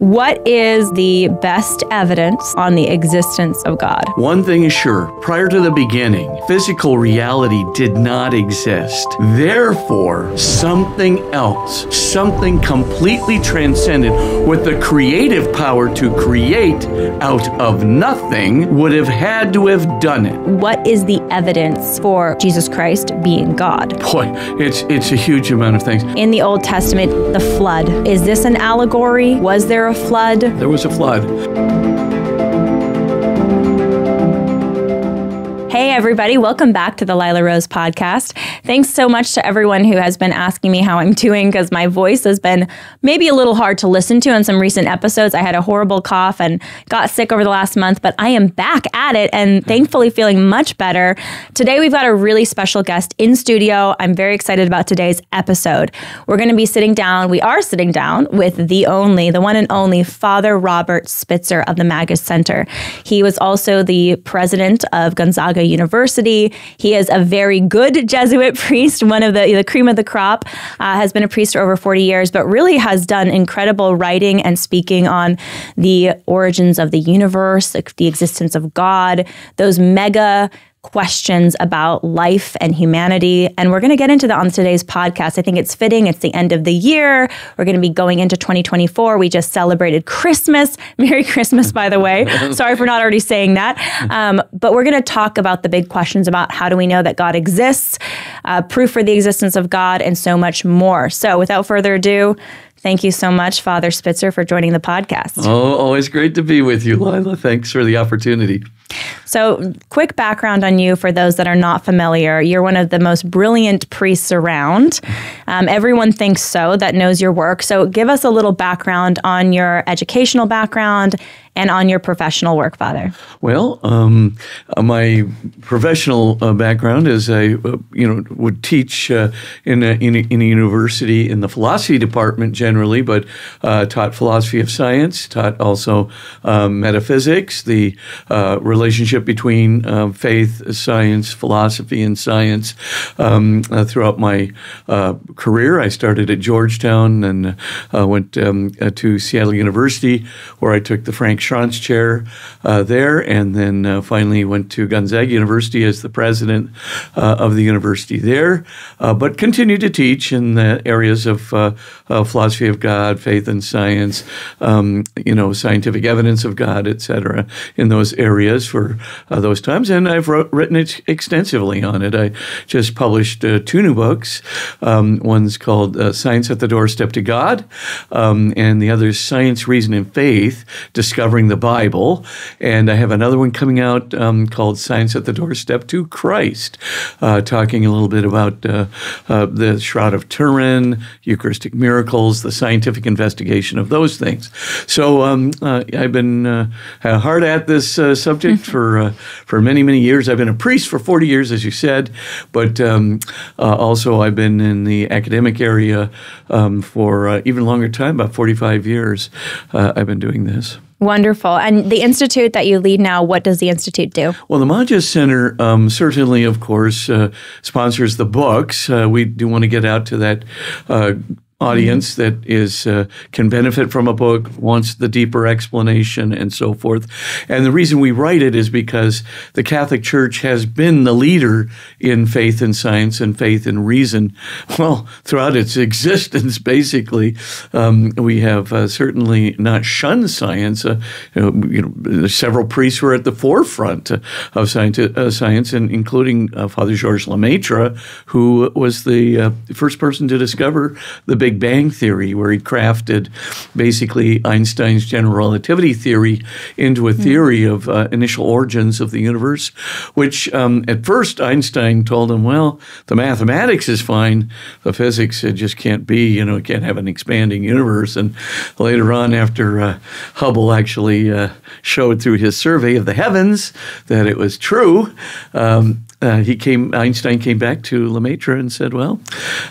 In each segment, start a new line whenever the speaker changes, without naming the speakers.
What is the best evidence on the existence of God?
One thing is sure prior to the beginning, physical reality did not exist. Therefore, something else, something completely transcendent with the creative power to create out of nothing, would have had to have done it.
What is the evidence for Jesus Christ being God?
Boy, it's it's a huge amount of things.
In the Old Testament, the flood. Is this an allegory? Was there a flood?
There was a flood.
Hey, everybody, welcome back to the Lila Rose podcast. Thanks so much to everyone who has been asking me how I'm doing because my voice has been maybe a little hard to listen to in some recent episodes. I had a horrible cough and got sick over the last month, but I am back at it and thankfully feeling much better. Today, we've got a really special guest in studio. I'm very excited about today's episode. We're going to be sitting down, we are sitting down with the only, the one and only Father Robert Spitzer of the Magis Center. He was also the president of Gonzaga University. He is a very good Jesuit priest, one of the, the cream of the crop, uh, has been a priest for over 40 years, but really has done incredible writing and speaking on the origins of the universe, the existence of God, those mega questions about life and humanity. And we're going to get into that on today's podcast. I think it's fitting. It's the end of the year. We're going to be going into 2024. We just celebrated Christmas. Merry Christmas, by the way. Sorry for not already saying that. Um, but we're going to talk about the big questions about how do we know that God exists, uh, proof for the existence of God, and so much more. So without further ado, Thank you so much, Father Spitzer, for joining the podcast.
Oh, always great to be with you, Lila. Thanks for the opportunity.
So, quick background on you for those that are not familiar. You're one of the most brilliant priests around. Um, everyone thinks so that knows your work. So, give us a little background on your educational background and on your professional work, Father?
Well, um, uh, my professional uh, background is I, uh, you know, would teach uh, in, a, in, a, in, a, university in the philosophy department generally, but uh, taught philosophy of science, taught also um, metaphysics, the relationship between faith, science, philosophy, and science um, throughout my career. I started at Georgetown and went um, to Seattle University, where I took the Frank Frank Chair uh, there, and then uh, finally went to Gonzaga University as the president uh, of the university there, uh, but continued to teach in the areas of uh, philosophy of God, faith and science, um, you know, scientific evidence of God, etc. In those areas for those times, and I've wrote, written it extensively on it. I just published two new books. Um, one's called Science at the Doorstep to God, um, and the other is Science, Reason, and Faith: Discover the Bible. And I have another one coming out um, called Science at the Doorstep to Christ, uh, talking a little bit about uh, uh, the Shroud of Turin, Eucharistic miracles, the scientific investigation of those things. So um, uh, I've been uh, hard at this uh, subject for for many many years. I've been a priest for forty years, as you said, but um, also I've been in the academic area um, for even longer time, about forty five years. I've been doing this.
Wonderful. And the institute that you lead now, what does the institute do?
Well, the Magis Center um, certainly, of course, uh, sponsors the books. Uh, we do want to get out to that. Uh, audience that is uh, can benefit from a book, wants the deeper explanation, and so forth. And the reason we write it is because the Catholic Church has been the leader in faith and science and faith and reason. Well, throughout its existence, basically, um, we have uh, certainly not shunned science. Uh, you, know, you know, several priests were at the forefront of science, uh, science and including uh, Father Georges Lemaitre, who was the uh, first person to discover the Big Big Bang Theory, where he crafted basically Einstein's general relativity theory into a theory mm. of uh, initial origins of the universe, which um, at first Einstein told him, well, the mathematics is fine, the physics it just can't be, you know, it can't have an expanding universe. And later on, after uh, Hubble actually uh, showed through his survey of the heavens that it was true, um, uh, he came. Einstein came back to Lemaitre and said, "Well,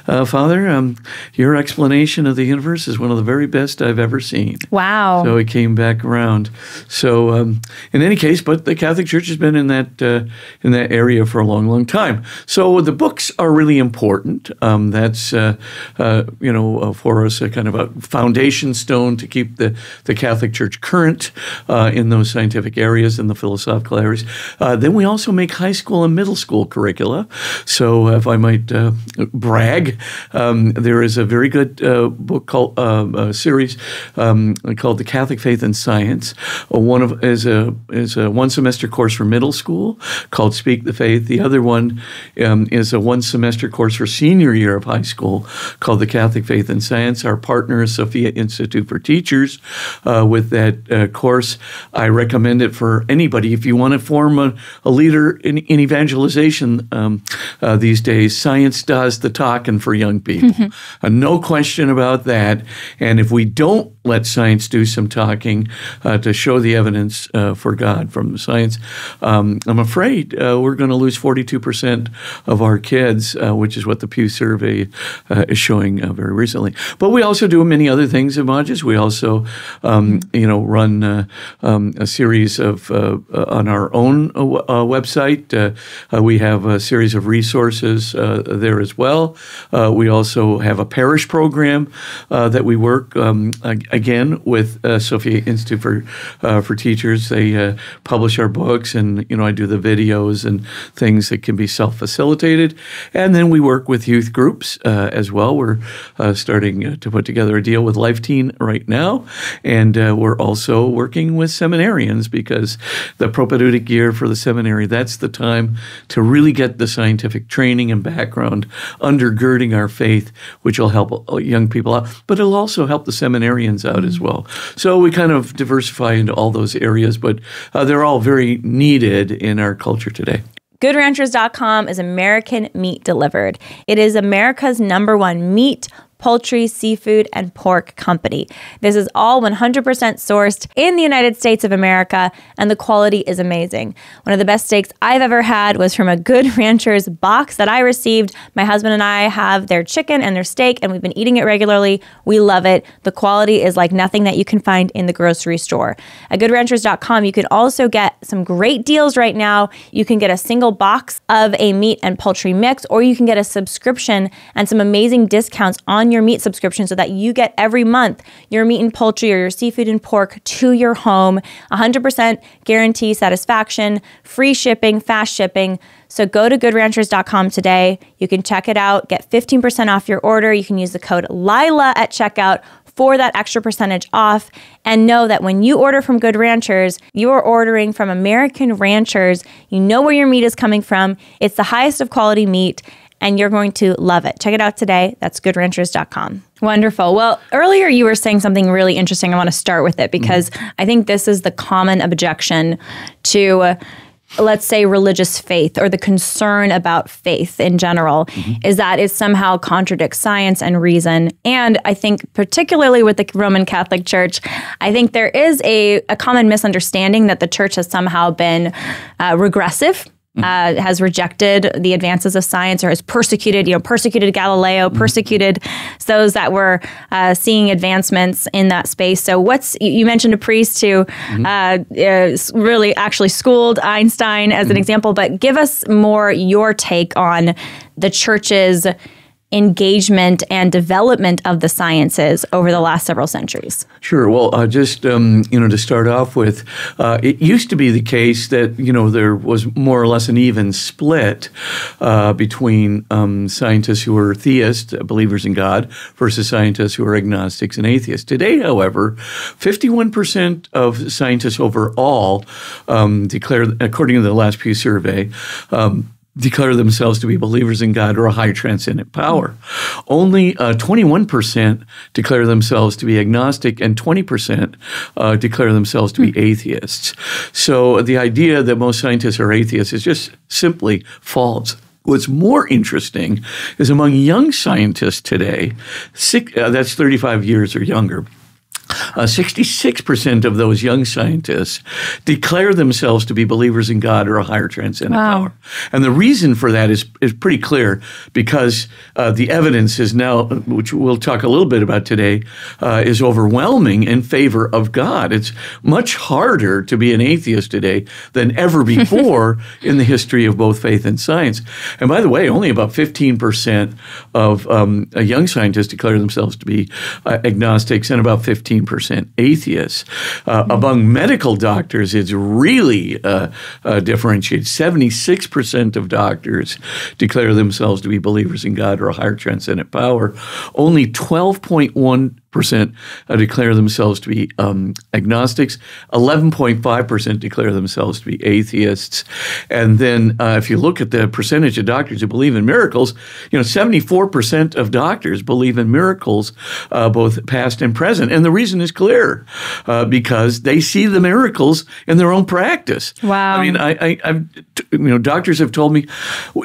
uh, Father, um, your explanation of the universe is one of the very best I've ever seen."
Wow!
So he came back around. So um, in any case, but the Catholic Church has been in that uh, in that area for a long, long time. So the books are really important. Um, that's uh, uh, you know for us a kind of a foundation stone to keep the the Catholic Church current in those scientific areas and the philosophical areas. then we also make high school and middle school curricula. So, if I might uh, brag, um, there is a very good uh, book called uh, series um, called "The Catholic Faith and Science." Uh, one of is a is a one semester course for middle school called "Speak the Faith." The other one um, is a one semester course for senior year of high school called "The Catholic Faith and Science." Our partner is Sophia Institute for Teachers. Uh, with that uh, course, I recommend it for anybody if you want to form a, a leader in, in evangelism um, uh, these days, science does the talking for young people. Mm-hmm. Uh, no question about that. And if we don't let science do some talking uh, to show the evidence uh, for God from science, um, I'm afraid uh, we're going to lose 42% of our kids, uh, which is what the Pew survey is showing very recently. But we also do many other things at Magis. We also, um, you know, run um, a series of on our own website. Uh, we have a series of resources uh, there as well. Uh, we also have a parish program that we work um, again with Sophia Institute for for Teachers. They publish our books, and you know I do the videos and things that can be self facilitated. And then we work with youth groups as well. We're starting to put together a deal with Life Teen right now, and we're also working with seminarians because the propedeutic year for the seminary that's the time to really get the scientific training and background undergirding our faith, which will help young people out, but it'll also help the seminarians out mm-hmm. as well. So we kind of diversify into all those areas, but uh, they're all very needed in our culture today.
GoodRanchers.com is American meat delivered. It is America's number one meat, poultry, seafood, and pork company. This is all 100% sourced in the United States of America, and the quality is amazing. One of the best steaks I've ever had was from a Good Ranchers box that I received. My husband and I have their chicken and their steak, and we've been eating it regularly. We love it. The quality is like nothing that you can find in the grocery store. At goodranchers.com, you can also get some great deals right now. You can get a single box of a meat and poultry mix, or you can get a subscription and some amazing discounts on your meat subscription so that you get every month your meat and poultry or your seafood and pork to your home. 100% guarantee satisfaction, free shipping, fast shipping. So go to goodranchers.com today. You can check it out, get 15% off your order. You can use the code LILA at checkout for that extra percentage off. And know that when you order from Good Ranchers, you are ordering from American ranchers. You know where your meat is coming from. It's the highest of quality meat and you're going to love it. Check it out today. That's goodranchers.com. Wonderful. Well, earlier you were saying something really interesting. I want to start with it because mm-hmm. I think this is the common objection to. Uh, let's say religious faith or the concern about faith in general mm-hmm. is that it somehow contradicts science and reason and i think particularly with the roman catholic church i think there is a, a common misunderstanding that the church has somehow been uh, regressive uh, has rejected the advances of science or has persecuted, you know, persecuted Galileo, mm-hmm. persecuted those that were uh, seeing advancements in that space. So, what's you mentioned a priest who mm-hmm. uh, really actually schooled Einstein as an mm-hmm. example, but give us more your take on the church's engagement and development of the sciences over the last several centuries?
Sure. Well, uh, just um, you know, to start off with, uh, it used to be the case that you know there was more or less an even split uh, between um, scientists who were theists, believers in God, versus scientists who are agnostics and atheists. Today, however, fifty-one percent of scientists overall um, declare, according to the last Pew survey um, declare themselves to be believers in God or a higher transcendent power. Only uh, 21% declare themselves to be agnostic, and 20% uh, declare themselves to be hmm. atheists. So the idea that most scientists are atheists is just simply false. What's more interesting is among young scientists today, six, uh, that's 35 years or younger, Uh, 66% of those young scientists declare themselves to be believers in God or a higher transcendent
Wow.
power. And the reason for that is, is pretty clear because uh, the evidence is now, which we'll talk a little bit about today, uh, is overwhelming in favor of God. It's much harder to be an atheist today than ever before in the history of both faith and science. And by the way, only about 15% of um, young scientists declare themselves to be uh, agnostics and about 15% atheists. Uh, Among medical doctors, it's really uh, uh, differentiated. 76% of doctors declare themselves to be believers in God or a higher transcendent power. Only 12.1 percent uh, declare themselves to be um, agnostics. Eleven point five percent declare themselves to be atheists. And then, uh, if you look at the percentage of doctors who believe in miracles, you know, seventy-four percent of doctors believe in miracles, uh, both past and present. And the reason is clear, uh, because they see the miracles in their own practice.
Wow.
I mean, I, I, I've, you know, doctors have told me,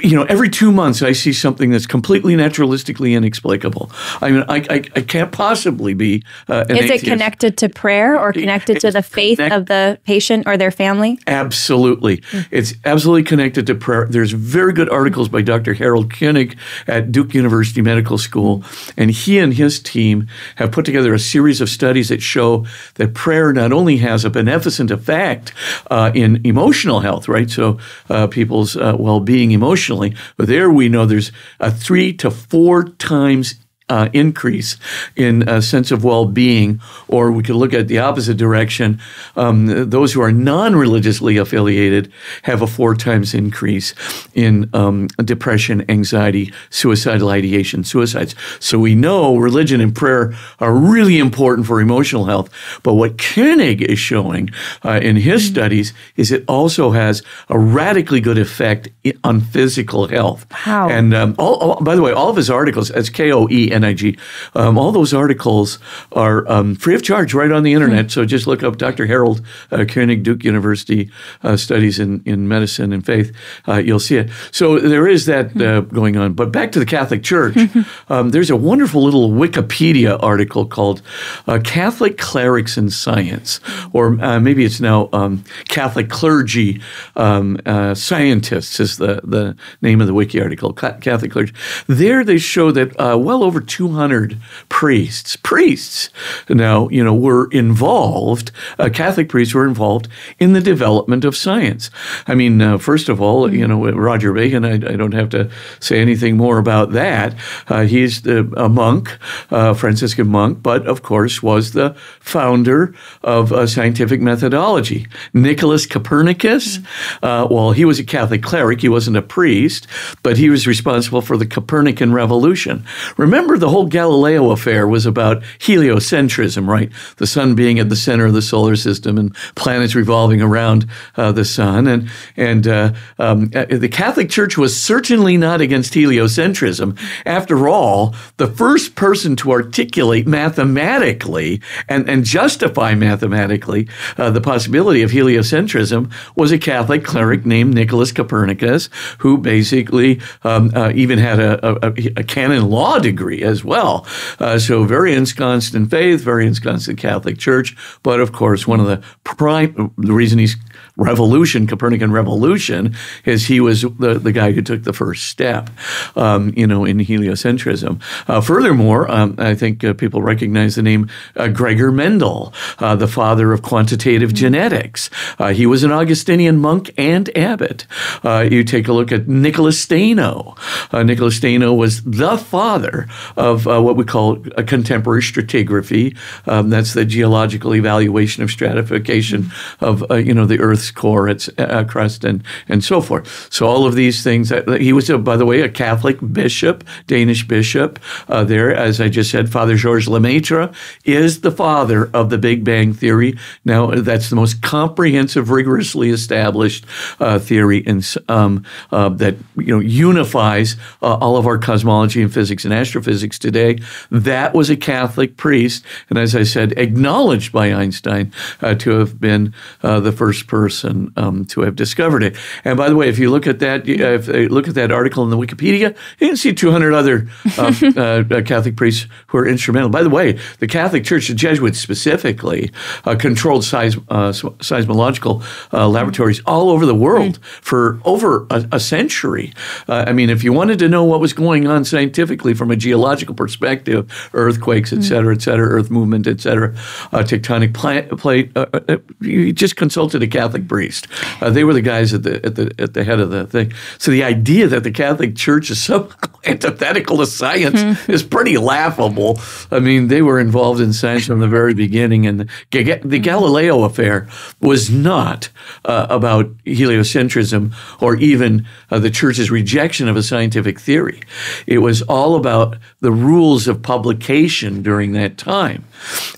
you know, every two months I see something that's completely naturalistically inexplicable. I mean, I, I, I can't possibly be uh,
Is it
atheist.
connected to prayer or connected to the faith of the patient or their family?
Absolutely. It's absolutely connected to prayer. There's very good articles by Dr. Harold Koenig at Duke University Medical School. And he and his team have put together a series of studies that show that prayer not only has a beneficent effect uh, in emotional health, right? So uh, people's uh, well being emotionally, but there we know there's a three to four times uh, increase in a sense of well-being, or we could look at the opposite direction. Um, those who are non-religiously affiliated have a four times increase in um, depression, anxiety, suicidal ideation, suicides. So we know religion and prayer are really important for emotional health. But what Koenig is showing uh, in his studies is it also has a radically good effect on physical health.
Wow.
And um, all, all- by the way, all of his articles, as K O E N I G, um, all those articles are um, free of charge right on the internet. So just look up Dr. Harold uh, Koenig, Duke University uh, Studies in, in Medicine and Faith. Uh, you'll see it. So there is that uh, going on. But back to the Catholic Church, um, there's a wonderful little Wikipedia article called uh, Catholic Clerics in Science, or uh, maybe it's now um, Catholic Clergy um, uh, Scientists is the, the name of the wiki article, Catholic Clergy. There they show that uh, well over 200 priests, priests now, you know, were involved, uh, Catholic priests were involved in the development of science. I mean, uh, first of all, you know, Roger Bacon, I, I don't have to say anything more about that. Uh, he's the, a monk, uh, Franciscan monk, but of course was the founder of uh, scientific methodology. Nicholas Copernicus, uh, well, he was a Catholic cleric, he wasn't a priest, but he was responsible for the Copernican revolution. Remember, the whole Galileo affair was about heliocentrism, right? The sun being at the center of the solar system and planets revolving around uh, the sun. And, and uh, um, uh, the Catholic Church was certainly not against heliocentrism. After all, the first person to articulate mathematically and, and justify mathematically uh, the possibility of heliocentrism was a Catholic cleric named Nicholas Copernicus, who basically um, uh, even had a, a, a canon law degree as well. Uh, so very ensconced in faith, very ensconced in Catholic Church, but of course, one of the prime the reason he's revolution, Copernican revolution, is he was the, the guy who took the first step, um, you know, in heliocentrism. Uh, furthermore, um, I think uh, people recognize the name uh, Gregor Mendel, uh, the father of quantitative genetics. Uh, he was an Augustinian monk and abbot. Uh, you take a look at Nicholas Steno. Uh, Nicholas Steno was the father of uh, what we call a contemporary stratigraphy. Um, that's the geological evaluation of stratification of uh, you know the Earth's core, its uh, crust, and and so forth. So all of these things. Uh, he was, uh, by the way, a Catholic bishop, Danish bishop. Uh, there, as I just said, Father Georges Lemaitre is the father of the Big Bang theory. Now, that's the most comprehensive, rigorously established uh, theory in, um, that you know unifies all of our cosmology and physics and astrophysics metaphysics today. That was a Catholic priest, and as I said, acknowledged by Einstein uh, to have been uh, the first person um, to have discovered it. And by the way, if you look at that, uh, if you look at that article in the Wikipedia, you can see 200 other um, uh, Catholic priests who are instrumental. By the way, the Catholic Church, the Jesuits specifically, uh, controlled seis- seismological laboratories all over the world mm. for over a, a century. I mean, if you wanted to know what was going on scientifically from a geological perspective, earthquakes, et cetera, et cetera, earth movement, et cetera, uh, tectonic plate, uh, uh, you just consulted a Catholic priest. Uh, they were the guys at the, at, the, at the head of the thing. So the idea that the Catholic Church is so antithetical to science is pretty laughable. I mean, they were involved in science from the very beginning, and the, the Galileo affair was not uh, about heliocentrism or even uh, the church's rejection of a scientific theory. It was all about the rules of publication during that time.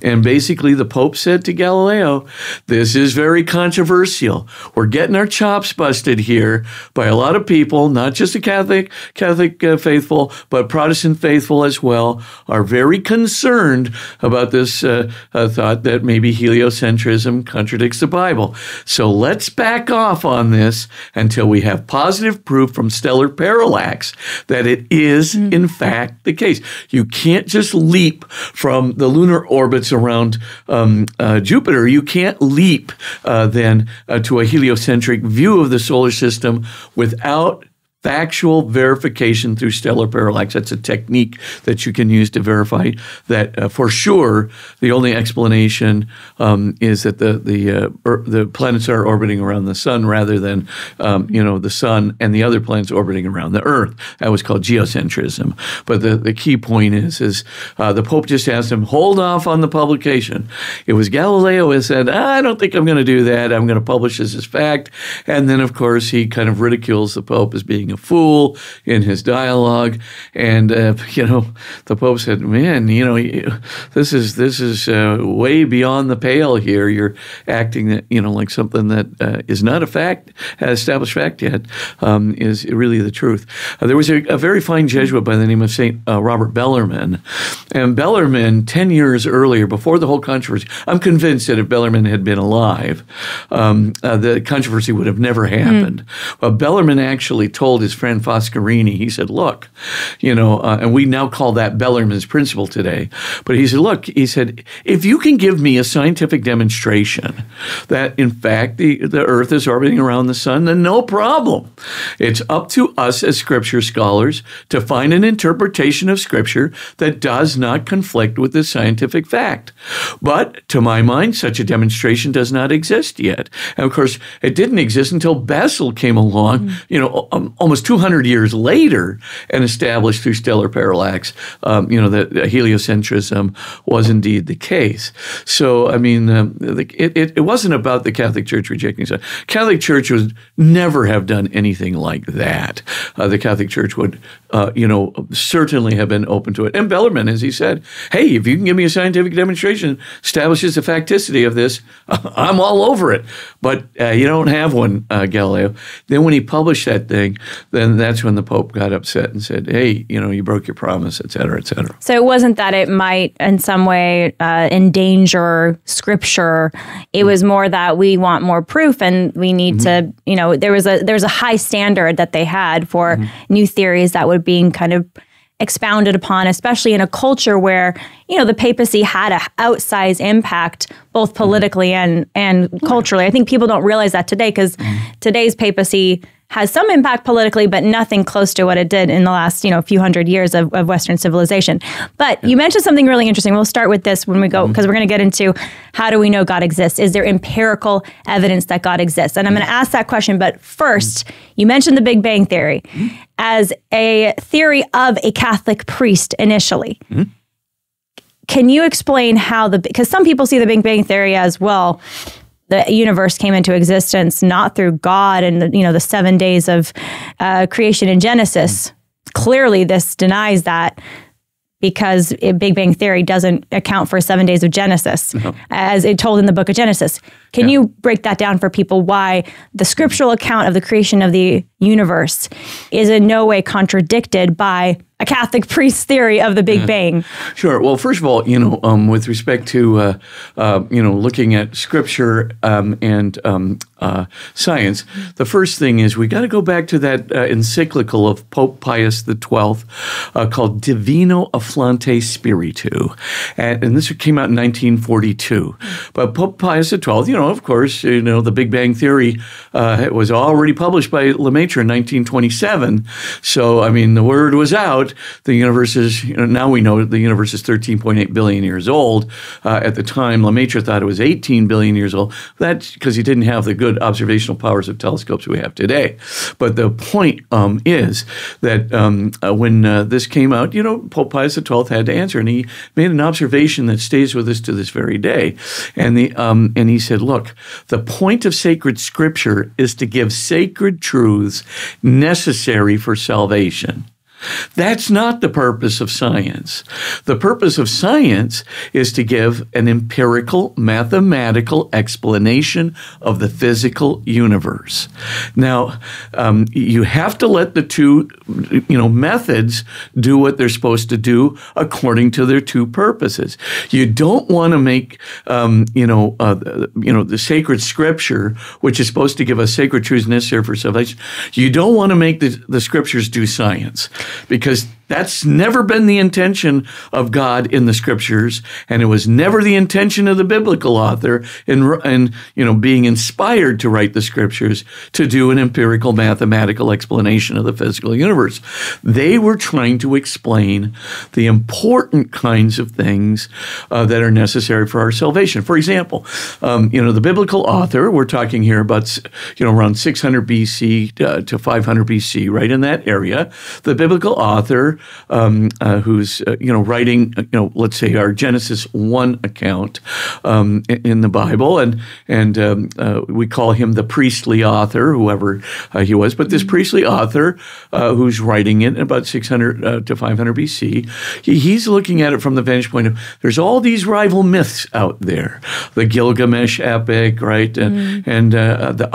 And basically, the Pope said to Galileo, This is very controversial. We're getting our chops busted here by a lot of people, not just the Catholic, Catholic uh, faithful, but Protestant faithful as well, are very concerned about this uh, uh, thought that maybe heliocentrism contradicts the Bible. So let's back off on this until we have positive proof from stellar parallax that it is, mm-hmm. in fact, the case. You can't just leap from the lunar orbits around um, uh, Jupiter. You can't leap uh, then uh, to a heliocentric view of the solar system without factual verification through stellar parallax. That's a technique that you can use to verify that uh, for sure. The only explanation um, is that the the uh, er, the planets are orbiting around the sun rather than um, you know the sun and the other planets orbiting around the Earth. That was called geocentrism. But the, the key point is is uh, the Pope just asked him hold off on the publication. It was Galileo who said I don't think I'm going to do that. I'm going to publish this as fact. And then of course he kind of ridicules the Pope as being a fool in his dialogue. And uh, you know, the Pope said, "Man, you know, this is this is uh, way beyond the pale here. You're acting, that, you know, like something that uh, is not a fact, established fact yet, um, is really the truth." Uh, there was a, a, very fine Jesuit by the name of Saint uh, Robert Bellarmine, and Bellarmine, ten years earlier, before the whole controversy, I'm convinced that if Bellarmine had been alive, um, uh, the controversy would have never happened. Mm. But Bellarmine actually told his friend Foscarini, he said, look, you know, uh, and we now call that Bellarmine's principle today. But he said, look, he said, if you can give me a scientific demonstration that in fact the, the earth is orbiting around the sun, then no problem. It's up to us as scripture scholars to find an interpretation of scripture that does not conflict with the scientific fact. But to my mind, such a demonstration does not exist yet. And of course, it didn't exist until Bessel came along, mm-hmm. you know, um, almost almost 200 years later and established through stellar parallax, um, you know, that heliocentrism was indeed the case. So, I mean, um, it, it, it, wasn't about the Catholic Church rejecting science. Catholic Church would never have done anything like that. Uh, the Catholic Church would, uh, you know, certainly have been open to it. And Bellarmine, as he said, hey, if you can give me a scientific demonstration establishes the facticity of this, I'm all over it. But uh, you don't have one, uh, Galileo. Then when he published that thing, then that's when the Pope got upset and said, "Hey, you know, you broke your promise, et cetera, et cetera."
So it wasn't that it might, in some way, uh, endanger Scripture. It was more that we want more proof, and we need mm-hmm. to, you know, there was a there's a high standard that they had for mm-hmm. new theories that were being kind of expounded upon, especially in a culture where you know the papacy had an outsized impact both politically and and culturally. I think people don't realize that today because mm-hmm. today's papacy has some impact politically, but nothing close to what it did in the last, you know, few hundred years of, of Western civilization. But yeah. you mentioned something really interesting. We'll start with this when we go, because mm-hmm. we're going to get into how do we know God exists? Is there empirical evidence that God exists? And I'm going to ask that question. But 1st mm-hmm. you mentioned the Big Bang Theory mm-hmm. as a theory of a Catholic priest initially. Mm-hmm. Can you explain how the, because some people see the Big Bang Theory as well, the universe came into existence not through God and the, you know the seven days of uh, creation in Genesis. Clearly, this denies that because Big Bang Theory doesn't account for seven days of Genesis, no. as it told in the Book of Genesis. Can yeah. you break that down for people? Why the scriptural account of the creation of the universe is in no way contradicted by a Catholic priest's theory of the Big Bang.
Sure. Well, first of all, you know, um, with respect to uh, uh, you know looking at Scripture um, and um, uh, science, the first thing is we got to go back to that uh, encyclical of Pope Pius XII uh, called Divino Afflante Spiritu, and, and, this came out in 1942. But Pope Pius XII, you know, of course, you know, the Big Bang theory uh, was already published by Lemaitre in 1927. So, I mean, the word was out. The universe is, you know, now we know the universe is 13.8 billion years old. Uh, at the time, Lemaitre thought it was 18 billion years old. That's because he didn't have the good observational powers of telescopes we have today. But the point um, is that um, uh, when uh, this came out, you know, Pope Pius XII had to answer, and he made an observation that stays with us to this very day. And the um, and he said, look, the point of sacred scripture is to give sacred truths necessary for salvation. That's not the purpose of science. The purpose of science is to give an empirical, mathematical explanation of the physical universe. Now, um, you have to let the two, you know, methods do what they're supposed to do according to their two purposes. You don't want to make, um, you know, uh, you know, the sacred scripture, which is supposed to give us sacred truths necessary for salvation. You don't want to make the, the scriptures do science because that's never been the intention of God in the scriptures, and it was never the intention of the biblical author in, in you know being inspired to write the scriptures to do an empirical mathematical explanation of the physical universe. They were trying to explain the important kinds of things uh, that are necessary for our salvation. For example, um, you know the biblical author. We're talking here about you know around 600 BC uh, to 500 BC, right in that area. The biblical author um, uh, who's uh, you know writing uh, you know let's say our Genesis one account um, in the Bible, and and um, uh, we call him the priestly author, whoever uh, he was. But this mm-hmm. priestly author uh, who's writing it in about 600 to 500 BC, he, he's looking at it from the vantage point of there's all these rival myths out there, the Gilgamesh epic, right, and mm. and the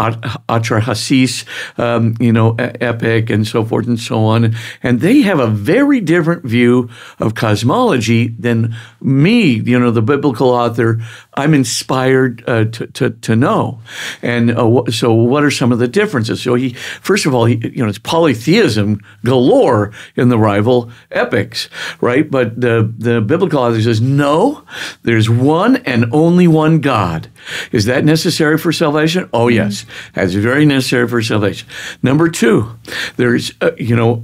Atrahasis, um, you know, epic, and so forth and so on, and they have a very different view of cosmology than me, you know, the biblical author. I'm inspired uh, to, to, to, know. And uh, so, what are some of the differences? So, he first of all, he, you know, it's polytheism galore in the rival epics, right? But the the biblical author says no. There's one and only one God. Is that necessary for salvation? Oh mm-hmm. yes, that's very necessary for salvation. Number two, there's uh, you know,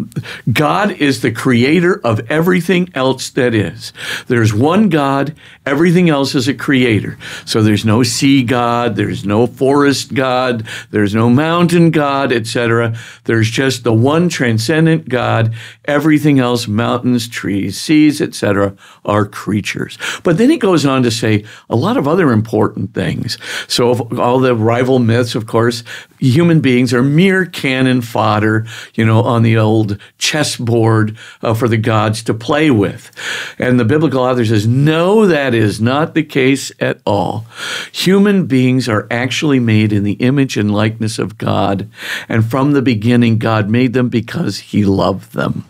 God is the creator of everything else that is. There's one God, everything else is a creator. So there's no sea God, there's no forest God, there's no mountain God, etc. There's just the one transcendent God. Everything else, mountains, trees, seas, etc., are creatures. But then he goes on to say a lot of other important things. So all the rival myths, of course, human beings are mere cannon fodder, you know, on the old chessboard uh, for the gods to play with. And the biblical author says, no, that is not the case at all. Human beings are actually made in the image and likeness of God. And from the beginning, God made them because he loved them.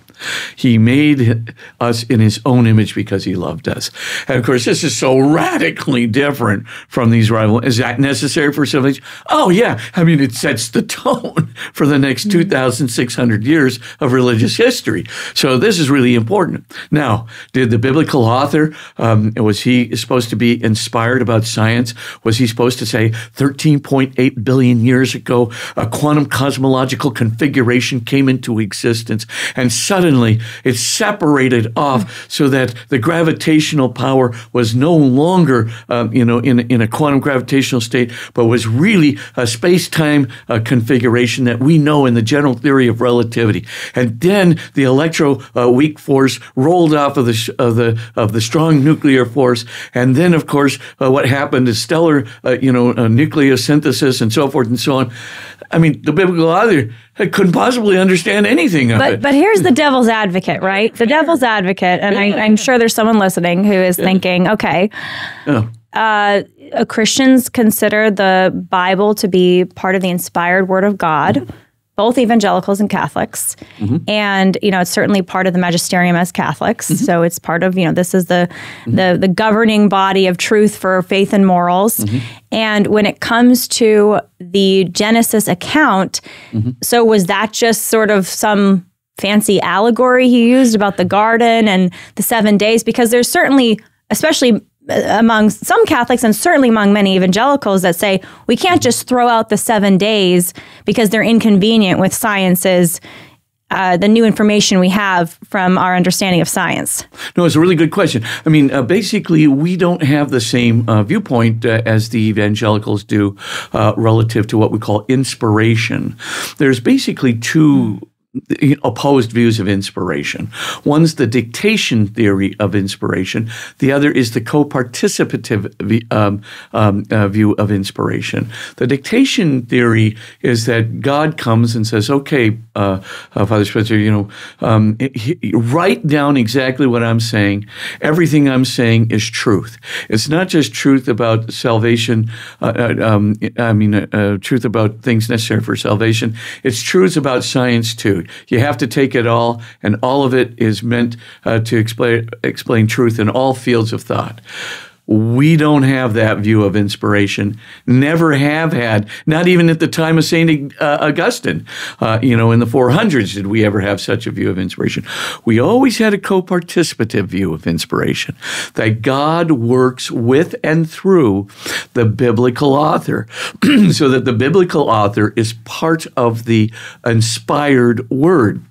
He made us in his own image because he loved us. And of course, this is so radically different from these rival. Is that necessary for civilization? Oh, yeah. I mean, it sets the tone for the next mm-hmm. 2,600 years of religious history. So this is really important. Now, did the biblical author, um, was he supposed to be inspired about science? Was he supposed to say 13.8 billion years ago, a quantum cosmological configuration came into existence and suddenly suddenly it separated off so that the gravitational power was no longer, um, you know, in, in a quantum gravitational state, but was really a space-time uh, configuration that we know in the general theory of relativity. And then the electro uh, weak force rolled off of the of the of the strong nuclear force, and then of course uh, what happened is stellar, uh, you know, uh, nucleosynthesis and so forth and so on. I mean, the biblical author couldn't possibly understand anything of
but,
it.
But here's the devil's advocate, right? The devil's advocate, and I, am sure there's someone listening who is yeah. thinking, okay, oh. uh, Christians consider the Bible to be part of the inspired Word of God. Both evangelicals and Catholics, mm-hmm. and you know it's certainly part of the magisterium as Catholics. Mm-hmm. So it's part of you know this is the mm-hmm. the the governing body of truth for faith and morals. And when it comes to the Genesis account, so was that just sort of some fancy allegory he used about the garden and the seven days? Because there's certainly, especially among some Catholics and certainly among many evangelicals that say we can't just throw out the seven days because they're inconvenient with science's uh, the new information we have from our understanding of science.
No, it's a really good question. I mean, uh, basically, we don't have the same uh, viewpoint uh, as the evangelicals do uh, relative to what we call inspiration. There's basically two opposed views of inspiration. One's the dictation theory of inspiration. The other is the co-participative um, um, uh, view of inspiration. The dictation theory is that God comes and says, "Okay, uh, uh, Father Spencer, you know, um, he, write down exactly what I'm saying. Everything I'm saying is truth. It's not just truth about salvation. Uh, uh, um, I mean, uh, truth about things necessary for salvation. It's truths about science too." You have to take it all, and all of it is meant uh, to explain explain truth in all fields of thought. We don't have that view of inspiration. Never have had. Not even at the time of Saint uh, Augustine. Uh, you know, in the 400s, did we ever have such a view of inspiration? We always had a co-participative view of inspiration. That God works with and through the biblical author, so that the biblical author is part of the inspired word.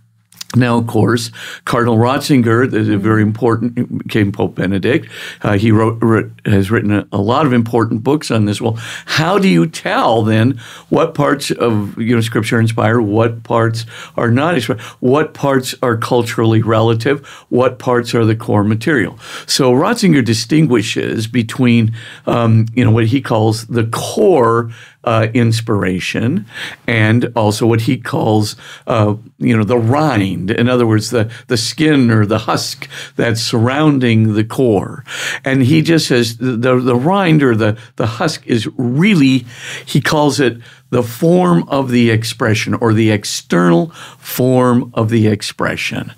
Now, of course, Cardinal Ratzinger, is a very important, became Pope Benedict. Uh, he wrote, wrote, has written a, a, lot of important books on this. Well, how do you tell then what parts of you know Scripture inspire, what parts are not inspired, what parts are culturally relative, what parts are the core material? So Ratzinger distinguishes between um, you know what he calls the core uh, inspiration and also what he calls, uh, you know, the rind. In other words, the, the skin or the husk that's surrounding the core. And he just says the, the rind or the, the husk is really, he calls it the form of the expression or the external form of the expression.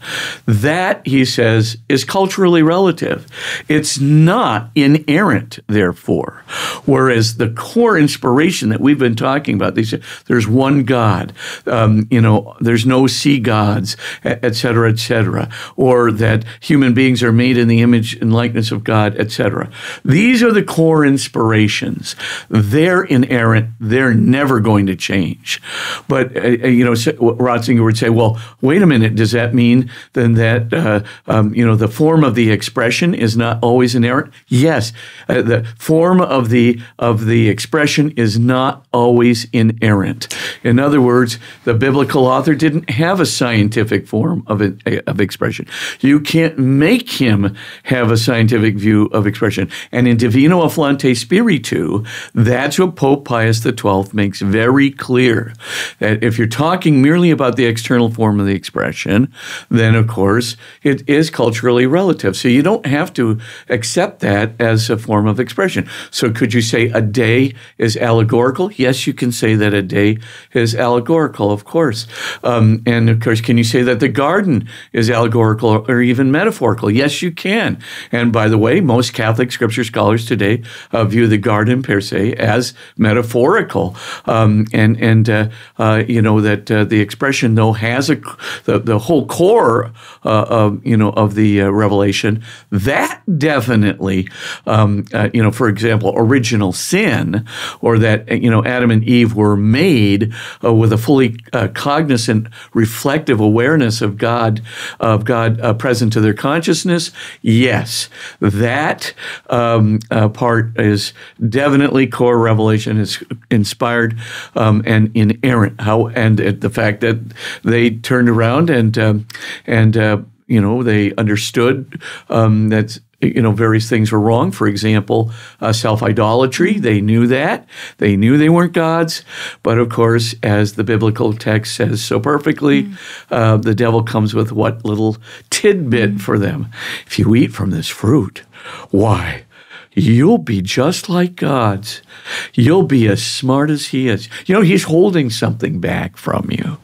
That, he says, is culturally relative. It's not inerrant, therefore. Whereas the core inspiration that we've been talking about, they say there's one God, um, you know, there's no sea gods, et cetera, et cetera, or that human beings are made in the image and likeness of God, et cetera. These are the core inspirations. They're inerrant. They're never going to change. But, uh, uh you know, Ratzinger would say, well, wait a minute, does that mean then that, uh, um, you know, the form of the expression is not always inerrant? Yes, uh, the form of the, of the expression is not always inerrant. In other words, the biblical author didn't have a scientific form of, of expression. You can't make him have a scientific view of expression. And in Divino Afflante Spiritu, that's what Pope Pius XII makes very clear that if you're talking merely about the external form of the expression, then of course it is culturally relative. So you don't have to accept that as a form of expression. So could you say a day is allegorical? Yes, you can say that a day is allegorical, of course. Um, and of course, can you say that the garden is allegorical or even metaphorical? Yes, you can. And by the way, most Catholic scripture scholars today uh, view the garden per se as metaphorical. Um, and and uh, uh, you know that uh, the expression though has a the, the whole core uh, of you know of the uh, revelation that definitely um, you know for example original sin or that you know Adam and Eve were made with a fully cognizant reflective awareness of God of God present to their consciousness yes that um, part is definitely core revelation is inspired um, and inerrant. How and the fact that they turned around and um, and uh, you know they understood um, that you know various things were wrong for example uh, self-idolatry they knew that they knew they weren't gods but of course as the biblical text says so perfectly mm. uh, the devil comes with what little tidbit mm. for them if you eat from this fruit why you'll be just like God's. You'll be as smart as He is. You know, He's holding something back from you.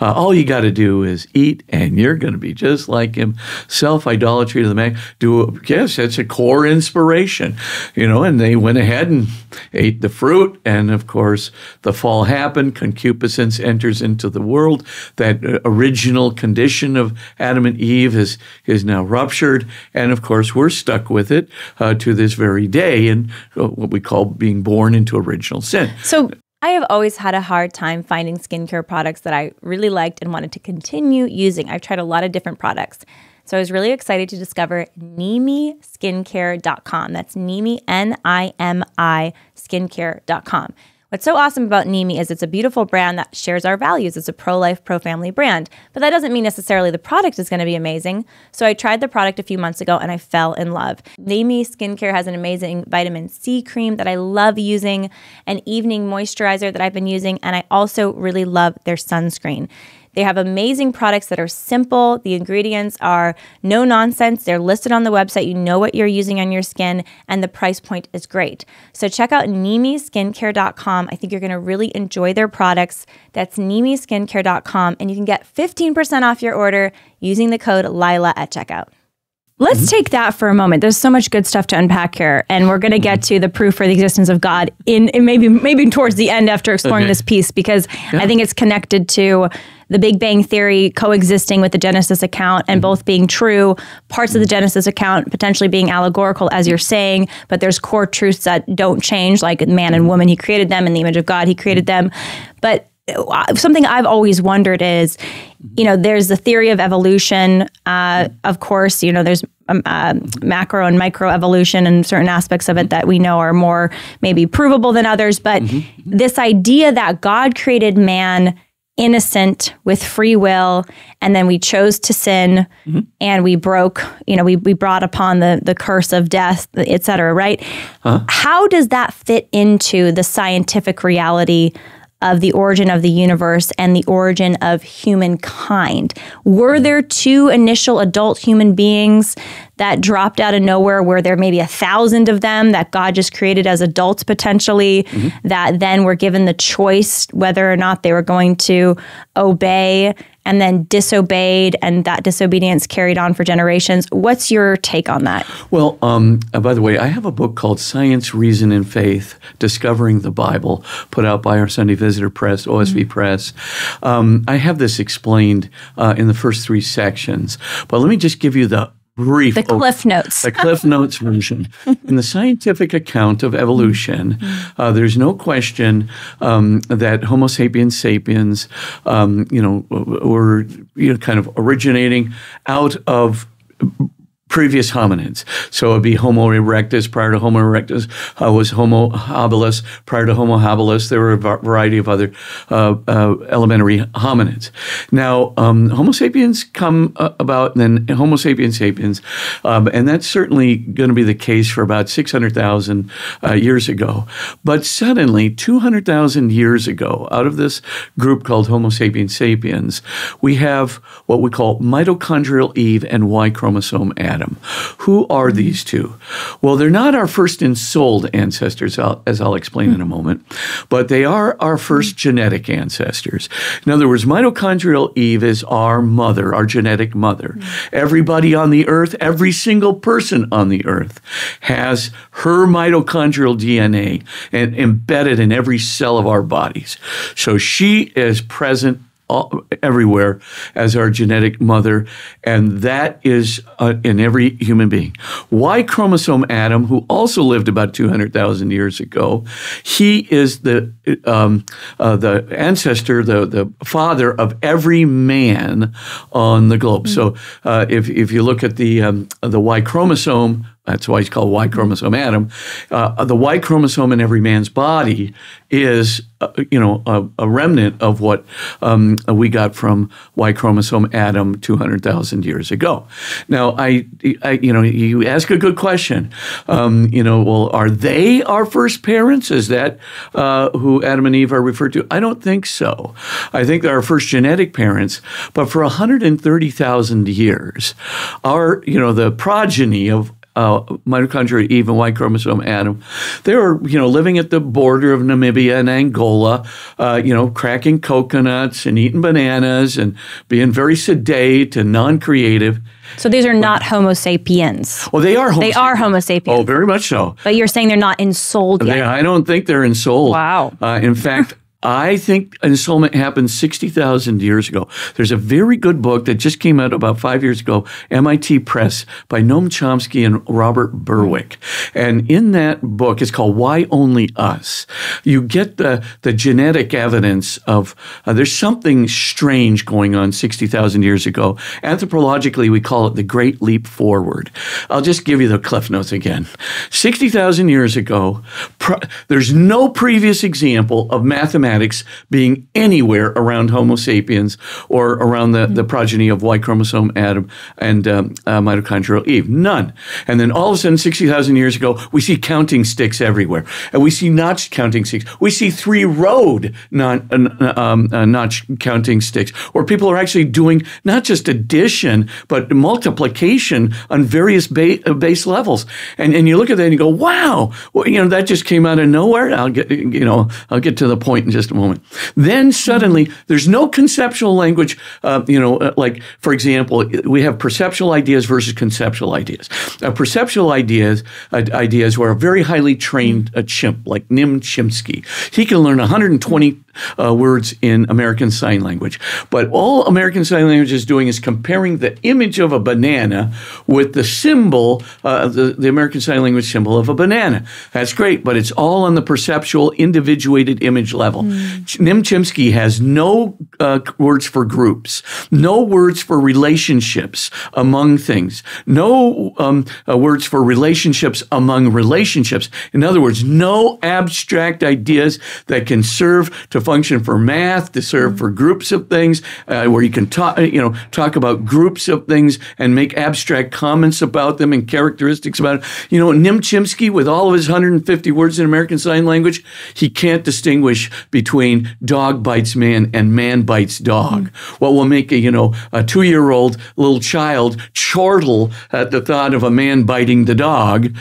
Uh, all you got to do is eat, and you're going to be just like Him. Self idolatry to the man. Do yes, that's a core inspiration. You know, and they went ahead and ate the fruit, and of course, the fall happened. Concupiscence enters into the world. That uh, original condition of Adam and Eve is is now ruptured, and of course, we're stuck with it uh, to this very day, and uh, what we call being born into original sin.
So I have always had a hard time finding skincare products that I really liked and wanted to continue using. I've tried a lot of different products. So I was really excited to discover NimiSkincare.com. That's Nimi, N I M I, skincare.com. What's so awesome about Nimi is it's a beautiful brand that shares our values. It's a pro life, pro family brand. But that doesn't mean necessarily the product is going to be amazing. So I tried the product a few months ago and I fell in love. Nimi Skincare has an amazing vitamin C cream that I love using, an evening moisturizer that I've been using, and I also really love their sunscreen. They have amazing products that are simple. The ingredients are no nonsense. They're listed on the website. You know what you're using on your skin, and the price point is great. So check out NimiSkincare.com. I think you're going to really enjoy their products. That's NimiSkincare.com, and you can get 15% off your order using the code LILA at checkout. Let's mm-hmm. take that for a moment. There's so much good stuff to unpack here, and we're going to get to the proof for the existence of God in, in maybe maybe towards the end after exploring okay. this piece because yeah. I think it's connected to the Big Bang Theory coexisting with the Genesis account and both being true, parts of the Genesis account potentially being allegorical, as you're saying, but there's core truths that don't change, like man and woman, he created them in the image of God, he created them. But uh, something I've always wondered is, you know, there's the theory of evolution. Uh, of course, you know, there's um, uh, macro and micro evolution and certain aspects of it that we know are more maybe provable than others. But mm-hmm. this idea that God created man innocent with free will and then we chose to sin mm-hmm. and we broke you know we, we brought upon the the curse of death et cetera right huh? how does that fit into the scientific reality of the origin of the universe and the origin of humankind. Were there two initial adult human beings that dropped out of nowhere where there may be a thousand of them that God just created as adults potentially mm-hmm. that then were given the choice whether or not they were going to obey and then disobeyed and that disobedience carried on for generations. What's your take on that?
Well, um, uh, by the way, I have a book called Science, Reason, and Faith Discovering the Bible, put out by our Sunday Visitor Press, OSV mm-hmm. Press. Um, I have this explained uh, in the first three sections, but let me just give you the brief
the cliff notes
the cliff notes version in the scientific account of evolution mm-hmm. uh, there's no question um, that homo sapiens sapiens um, you know were you know kind of originating out of previous hominids. So it'd be Homo erectus prior to Homo erectus uh, was Homo habilis prior to Homo habilis. There were a variety of other uh, uh, elementary hominids. Now um, Homo sapiens come uh, about, and then Homo sapiens sapiens, um, and that's certainly going to be the case for about six hundred thousand uh, years ago. But suddenly, two hundred thousand years ago, out of this group called Homo sapiens sapiens, we have what we call mitochondrial Eve and Y chromosome Adam. Adam. Who are these two? Well, they're not our first ensouled ancestors, as I'll explain in a moment, but they are our first genetic ancestors. In other words, mitochondrial Eve is our mother, our genetic mother. Everybody on the earth, every single person on the earth has her mitochondrial DNA and embedded in every cell of our bodies. So she is present all, everywhere as our genetic mother, and that is uh, in every human being. Y chromosome Adam, who also lived about 200,000 years ago, he is the um, uh, the ancestor, the the father of every man on the globe. Mm-hmm. So uh, if if you look at the um, the Y chromosome that's why he's called Y chromosome Adam. Uh, the Y chromosome in every man's body is, uh, you know, a, a, remnant of what um, we got from Y chromosome Adam 200,000 years ago. Now, I, I, you know, you ask a good question. Um, you know, well, are they our first parents? Is that uh, who Adam and Eve are referred to? I don't think so. I think they're our first genetic parents. But for 130,000 years, our, you know, the progeny of uh, mitochondria Eve and Y chromosome Adam, they were you know living at the border of Namibia and Angola, uh, you know cracking coconuts and eating bananas and being very sedate and non-creative.
So these are not Homo sapiens.
Well, they are. Homo
They are Homo sapiens.
Oh, very much so.
But you're saying they're not ensouled yet.
They, I don't think they're ensouled.
Wow.
Uh, in fact, I think ensoulment happened 60,000 years ago. There's a very good book that just came out about five years ago, MIT Press, by Noam Chomsky and Robert Berwick. And in that book, it's called Why Only Us. You get the, the genetic evidence of uh, there's something strange going on 60,000 years ago. Anthropologically, we call it the Great Leap Forward. I'll just give you the cliff notes again. 60,000 years ago, there's no previous example of mathematics being anywhere around Homo sapiens or around the, the progeny of Y chromosome Adam and um, uh, mitochondrial Eve. None. And then all of a sudden, 60,000 years ago, we see counting sticks everywhere. And we see notch counting sticks. We see three road non, uh, um, uh, notch counting sticks, where people are actually doing not just addition, but multiplication on various ba- uh, base levels. And, and you look at that and you go, wow, well, you know, that just came out of nowhere. I'll get, you know, I'll get to the point in just a moment. Then suddenly there's no conceptual language, uh, you know, uh, like, for example, we have perceptual ideas versus conceptual ideas. Uh, perceptual ideas, uh, ideas were a very highly trained uh, chimp, like Nim Chimpsky. He can learn 120 uh, words in American Sign Language. But all American Sign Language is doing is comparing the image of a banana with the symbol, uh, the, the American Sign Language symbol of a banana. That's great, but it's all on the perceptual, individuated image level. Nim Chimpsky has no uh, words for groups, no words for relationships among things, no um, uh, words for relationships among relationships. In other words, no abstract ideas that can serve to function for math, to serve for groups of things, uh, where you can talk, you know, talk about groups of things and make abstract comments about them and characteristics about it. You know, Nim Chimpsky, with all of his 150 words in American Sign Language, he can't distinguish between dog bites man and man bites dog. What will make a you know a two-year-old little child chortle at the thought of a man biting the dog?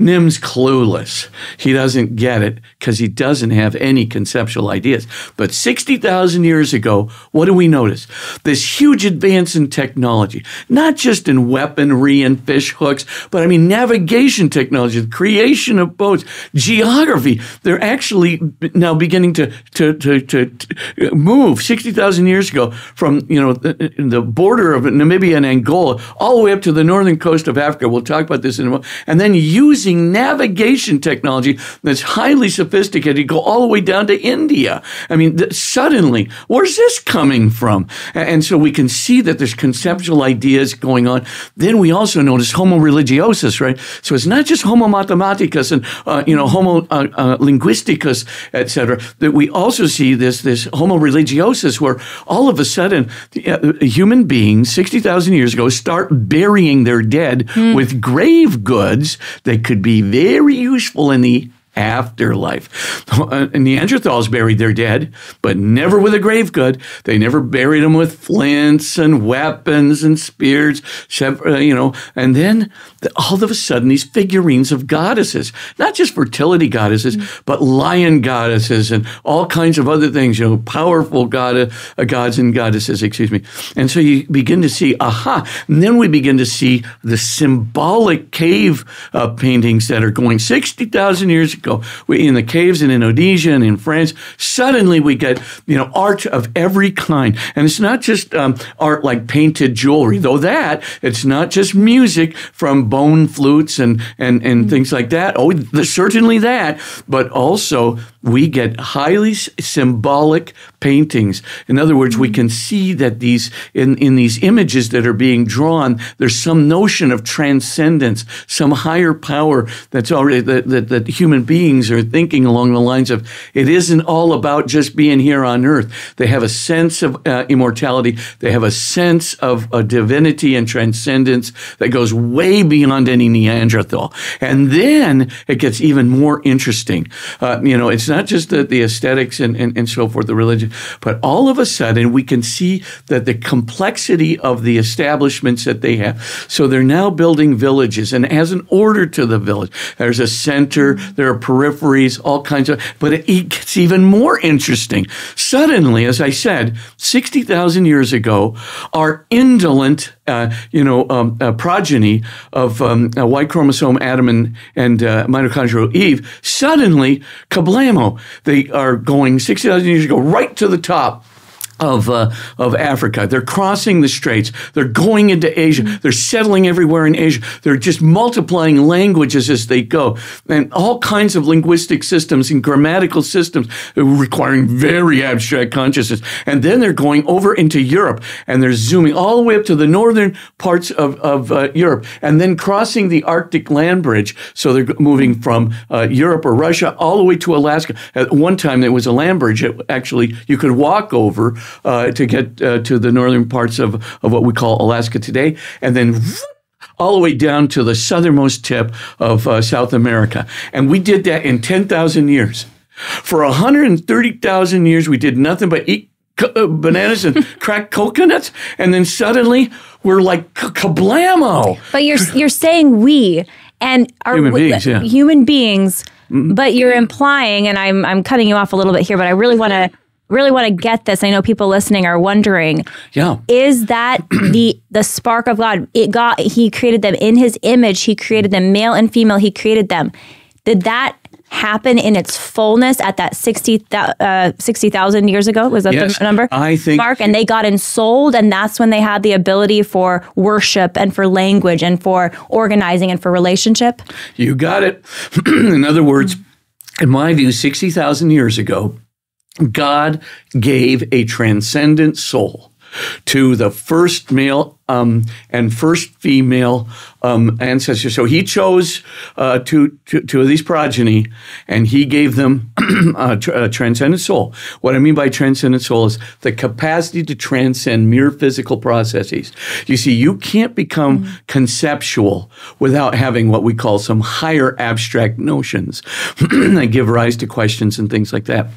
Nim's clueless. He doesn't get it because he doesn't have any conceptual ideas. But 60,000 years ago, what do we notice? This huge advance in technology, not just in weaponry and fish hooks, but I mean navigation technology, the creation of boats, geography. They're actually now beginning to, to, to, to, move 60,000 years ago from, you know, the, the border of Namibia and Angola all the way up to the northern coast of Africa. We'll talk about this in a moment. And then using navigation technology that's highly sophisticated, go all the way down to India. I mean, th- suddenly, where's this coming from? And so we can see that there's conceptual ideas going on. Then we also notice homo religiosus, right? So it's not just homo mathematicus and uh, you know homo uh, uh, linguisticus, etc. That we also see this this homo religiosus, where all of a sudden uh, human beings sixty thousand years ago start burying their dead with grave goods that could be very useful in the afterlife. Uh, Neanderthals buried their dead, but never with a grave good. They never buried them with flints and weapons and spears, uh, you know. And then all of a sudden, these figurines of goddesses, not just fertility goddesses, but lion goddesses and all kinds of other things, you know, powerful god, uh, gods and goddesses, excuse me. And so you begin to see, aha. And then we begin to see the symbolic cave uh, paintings that are going 60,000 years ago we, in the caves and in Indonesia and in France. Suddenly we get, you know, art of every kind. And it's not just um, art like painted jewelry, though that, it's not just music from bone flutes and, and, and things like that. Oh, there's certainly that. But also we get highly symbolic paintings. In other words, we can see that these in, in these images that are being drawn, there's some notion of transcendence, some higher power that's already that, that, that human beings are thinking along the lines of it isn't all about just being here on earth. They have a sense of uh, immortality, they have a sense of uh, divinity and transcendence that goes way beyond any Neanderthal. And then it gets even more interesting. Uh, you know, it's not just the, the aesthetics and, and, and so forth, the religion, but all of a sudden we can see that the complexity of the establishments that they have. So they're now building villages and as an order to the village. There's a center, there are peripheries, all kinds of, but it, gets even more interesting. Suddenly, as I said, 60,000 years ago, our indolent, uh, you know, um, uh, progeny of um, Y chromosome Adam and, and uh, mitochondrial Eve, suddenly, kablamo, they are going 60,000 years ago right to the top of uh, of Africa. They're crossing the straits. They're going into Asia. They're settling everywhere in Asia. They're just multiplying languages as they go, and all kinds of linguistic systems and grammatical systems requiring very abstract consciousness. And then they're going over into Europe, and they're zooming all the way up to the northern parts of of uh, Europe, and then crossing the Arctic land bridge. So they're moving from uh, Europe or Russia all the way to Alaska. At one time, there was a land bridge. It actually you could walk over uh, to get uh, to the northern parts of, of what we call Alaska today, and then all the way down to the southernmost tip of uh, South America. And we did that in 10,000 years. For 130,000 years, we did nothing but eat uh, bananas and crack coconuts, and then suddenly we're like kablamo.
But you're you're saying we and
our human beings, yeah.
human beings. Mm-hmm. But you're implying, and I'm I'm cutting you off a little bit here, but I really want to really want to get this. I know people listening are wondering.
Yeah.
Is that the the spark of God? It got he created them in his image. He created them male and female. He created them. Did that happen in its fullness at that 60,000 uh, 60, years ago? Was that yes, the number?
I think.
Mark, and they got ensouled, and that's when they had the ability for worship and for language and for organizing and for relationship?
You got it. in other words, in my view, 60,000 years ago, God gave a transcendent soul to the first male um, and first female um, ancestors. So he chose uh, two, two, two, of these progeny and he gave them a, a, transcendent soul. What I mean by transcendent soul is the capacity to transcend mere physical processes. You see, you can't become mm-hmm. conceptual without having what we call some higher abstract notions that give rise to questions and things like that.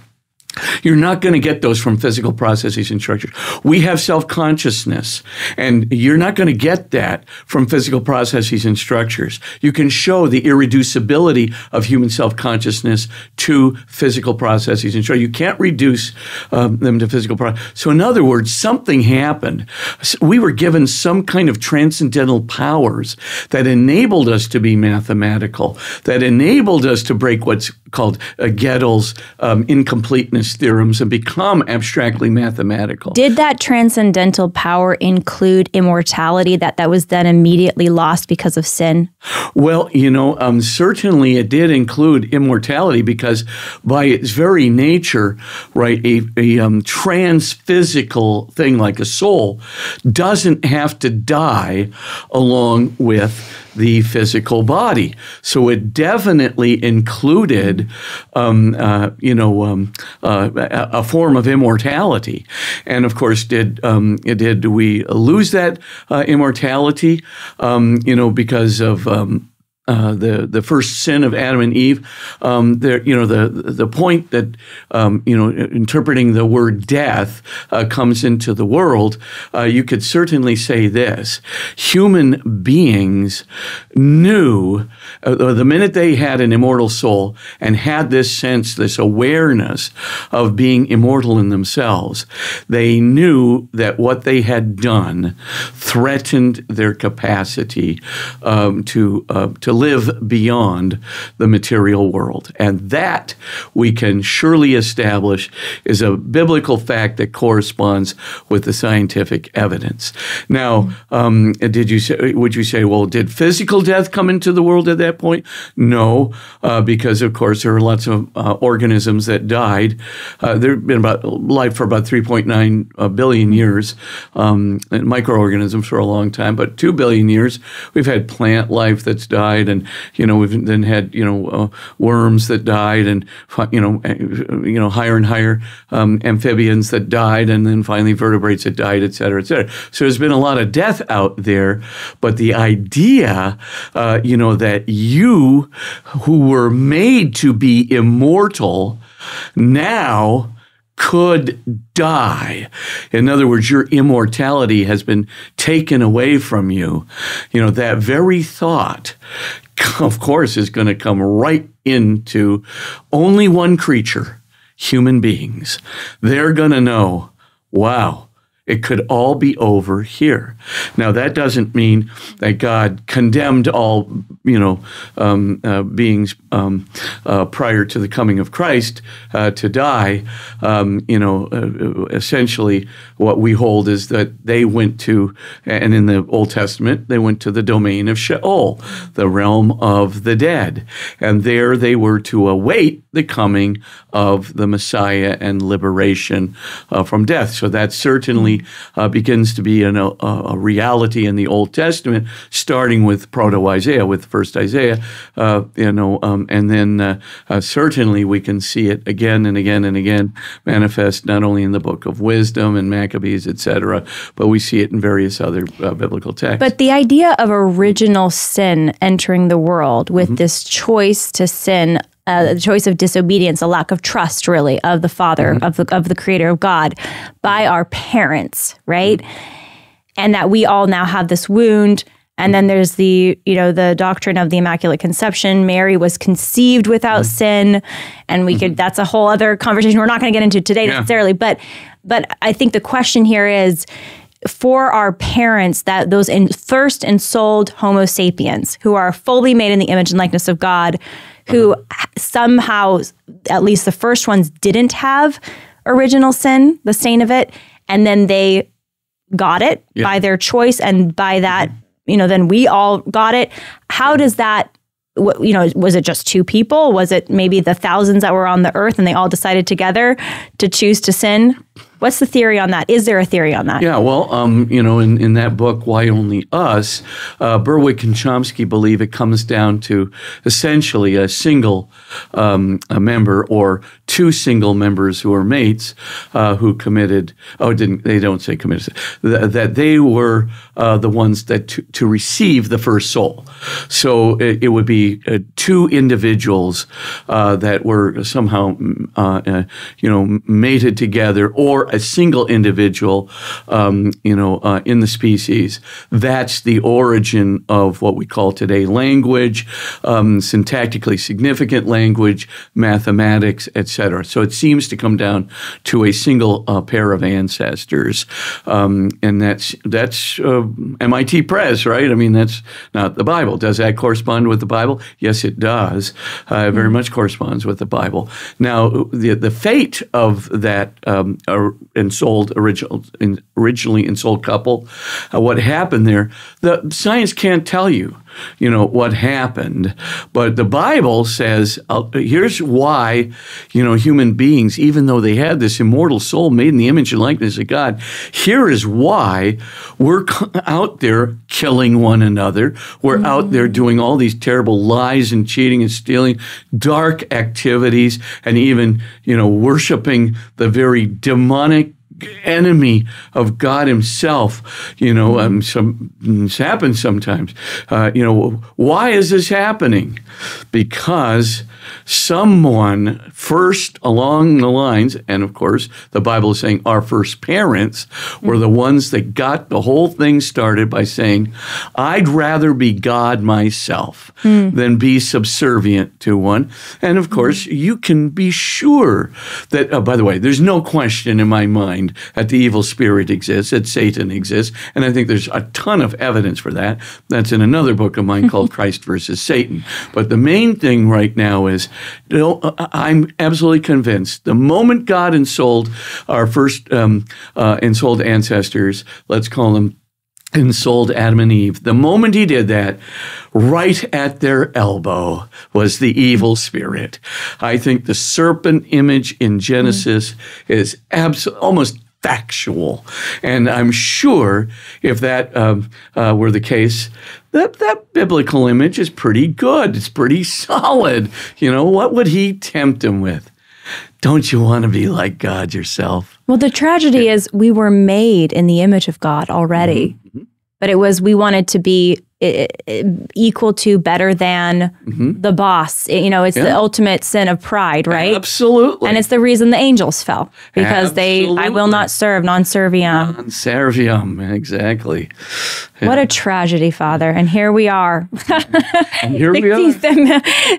You're not going to get those from physical processes and structures. We have self consciousness, and you're not going to get that from physical processes and structures. You can show the irreducibility of human self consciousness to physical processes and structures. You can't reduce um, them to physical processes. So, in other words, something happened. We were given some kind of transcendental powers that enabled us to be mathematical, that enabled us to break what's called uh, Gödel's um, incompleteness theorems and become abstractly mathematical.
Did that transcendental power include immortality that that was then immediately lost because of sin?
Well, you know, um, certainly it did include immortality because by its very nature, right, a, a um, trans-physical thing like a soul doesn't have to die along with the physical body. So it definitely included, um, uh, you know, um, uh, a, form of immortality. And of course, did um, did we lose that uh, immortality? Um, you know, because of um, uh, the the first sin of Adam and Eve. Um, there, you know, the the point that um, you know interpreting the word death uh, comes into the world. Uh, you could certainly say this: human beings knew uh, the minute they had an immortal soul and had this sense, this awareness of being immortal in themselves, they knew that what they had done threatened their capacity um, to uh, live beyond the material world. And that we can surely establish is a biblical fact that corresponds with the scientific evidence. Now, um, did you say, would you say, well, did physical death come into the world at that point? No, uh, because of course there are lots of uh, organisms that died. Uh, there have been about life for about 3.9 uh, years, um, and microorganisms for a long time, but 2 billion years. We've had plant life that's died died, and you know we've then had you know uh, worms that died, and you know uh, you know higher and higher um, amphibians that died, and then finally vertebrates that died, et cetera, et cetera. So there's been a lot of death out there, but the idea, uh, you know, that you who were made to be immortal now could die. In other words, your immortality has been taken away from you. You know, that very thought, of course, is going to come right into only one creature human beings. They're going to know, wow, it could all be over here. Now, that doesn't mean that God condemned all, you know, um, uh, beings um, uh, prior to the coming of Christ uh, to die. Um, you know, uh, essentially, what we hold is that they went to, and in the Old Testament, they went to the domain of Sheol, the realm of the dead, and there they were to await the coming of the Messiah and liberation uh, from death. So that certainly uh, begins to be an, a, a, reality in the Old Testament, starting with Proto Isaiah, with First Isaiah, uh, you know, um, and then uh, uh, certainly we can see it again and again and again manifest not only in the Book of Wisdom and Maccabees, etc., but we see it in various other uh, biblical texts.
But the idea of original sin entering the world with mm-hmm. this choice to sin uh, the choice of disobedience, a lack of trust, really, of the Father, mm-hmm. of the of the Creator of God, by our parents, right? And that we all now have this wound. And then there's the, you know, the doctrine of the Immaculate Conception. Mary was conceived without mm-hmm. sin, and we mm-hmm. could. That's a whole other conversation. We're not going to get into today yeah. necessarily, but, but I think the question here is for our parents that those in first ensouled Homo sapiens who are fully made in the image and likeness of God who uh-huh. somehow, at least the first ones, didn't have original sin, the stain of it, and then they got it yeah. by their choice, and by that, mm-hmm. you know, then we all got it. How does that? You know, was it just two people? Was it maybe the thousands that were on the earth and they all decided together to choose to sin? What's the theory on that? Is there a theory on that?
Yeah, well, um, you know, in, in that book, Why Only Us, uh, Berwick and Chomsky believe it comes down to essentially a single um, a member or two single members who are mates uh, who committed, oh, didn't they don't say committed, that they were uh, the ones that to, to, receive the first soul. So it, it would be uh, two individuals uh, that were somehow, mm, uh, you know, mated together or a single individual, um, you know, uh, in the species. That's the origin of what we call today language, um, syntactically significant language, mathematics, etc. So it seems to come down to a single uh, pair of ancestors, um, and that's that's uh, MIT Press, right? I mean, that's not the Bible. Does that correspond with the Bible? Yes, it does. Uh, very mm-hmm. much corresponds with the Bible. Now, the the fate of that um, ensouled original, in, originally ensouled couple. Uh, what happened there? The science can't tell you you know, what happened. But the Bible says uh, here's why, you know, human beings, even though they had this immortal soul made in the image and likeness of God, here is why we're out there killing one another. We're mm-hmm. out there doing all these terrible lies and cheating and stealing, dark activities, and even, you know, worshiping the very demonic enemy of God Himself. You know, um, some this happens sometimes. Uh, you know, why is this happening? Because someone first along the lines, and of course, the Bible is saying our first parents were the ones that got the whole thing started by saying, "I'd rather be God myself mm. than be subservient to one." And of course, you can be sure that. Uh, by the way, there's no question in my mind that the evil spirit exists, that Satan exists. And I think there's a ton of evidence for that. That's in another book of mine called Christ versus Satan. But the main thing right now is you know, I'm absolutely convinced the moment God ensouled our first um, uh, ensouled ancestors, let's call them ensouled Adam and Eve. The moment he did that, right at their elbow was the evil spirit. I think the serpent image in Genesis mm. is abs- almost factual. And I'm sure if that um, uh, were the case, that, that biblical image is pretty good. It's pretty solid. You know, what would he tempt him with? Don't you want to be like God yourself?
Well, the tragedy is we were made in the image of God already, mm-hmm. But it was we wanted to be equal to, better than mm-hmm. the boss. you know, it's yeah. the ultimate sin of pride, right?
Absolutely.
And it's the reason the angels fell because Absolutely. they, I will not serve, non serviam.
Non serviam, exactly.
Yeah. What a tragedy, Father. And here we are.
and here we are.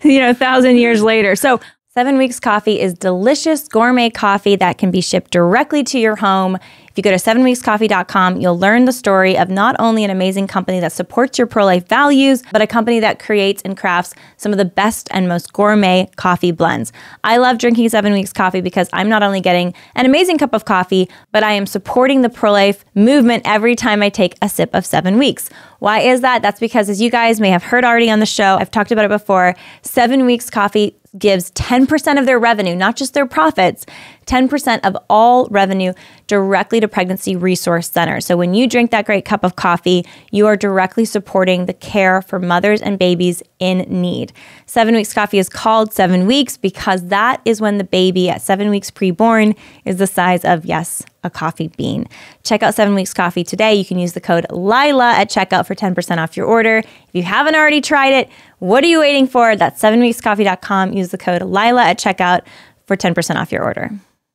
you know, thousand years later. So, Seven Weeks Coffee is delicious gourmet coffee that can be shipped directly to your home. If you go to sevenweekscoffee.com, you'll learn the story of not only an amazing company that supports your pro life values, but a company that creates and crafts some of the best and most gourmet coffee blends. I love drinking Seven Weeks Coffee because I'm not only getting an amazing cup of coffee, but I am supporting the pro life movement every time I take a sip of Seven Weeks. Why is that? That's because, as you guys may have heard already on the show, I've talked about it before, Seven Weeks Coffee gives 10% of their revenue, not just their profits, 10% of all revenue directly to Pregnancy Resource Center. So when you drink that great cup of coffee, you are directly supporting the care for mothers and babies in need. Seven Weeks Coffee is called Seven Weeks because that is when the baby at seven weeks preborn is the size of, yes, a coffee bean. Check out Seven Weeks Coffee today. You can use the code LILA at checkout for 10% off your order. If you haven't already tried it, what are you waiting for? That's sevenweekscoffee.com. Use the code LILA at checkout for 10% off your order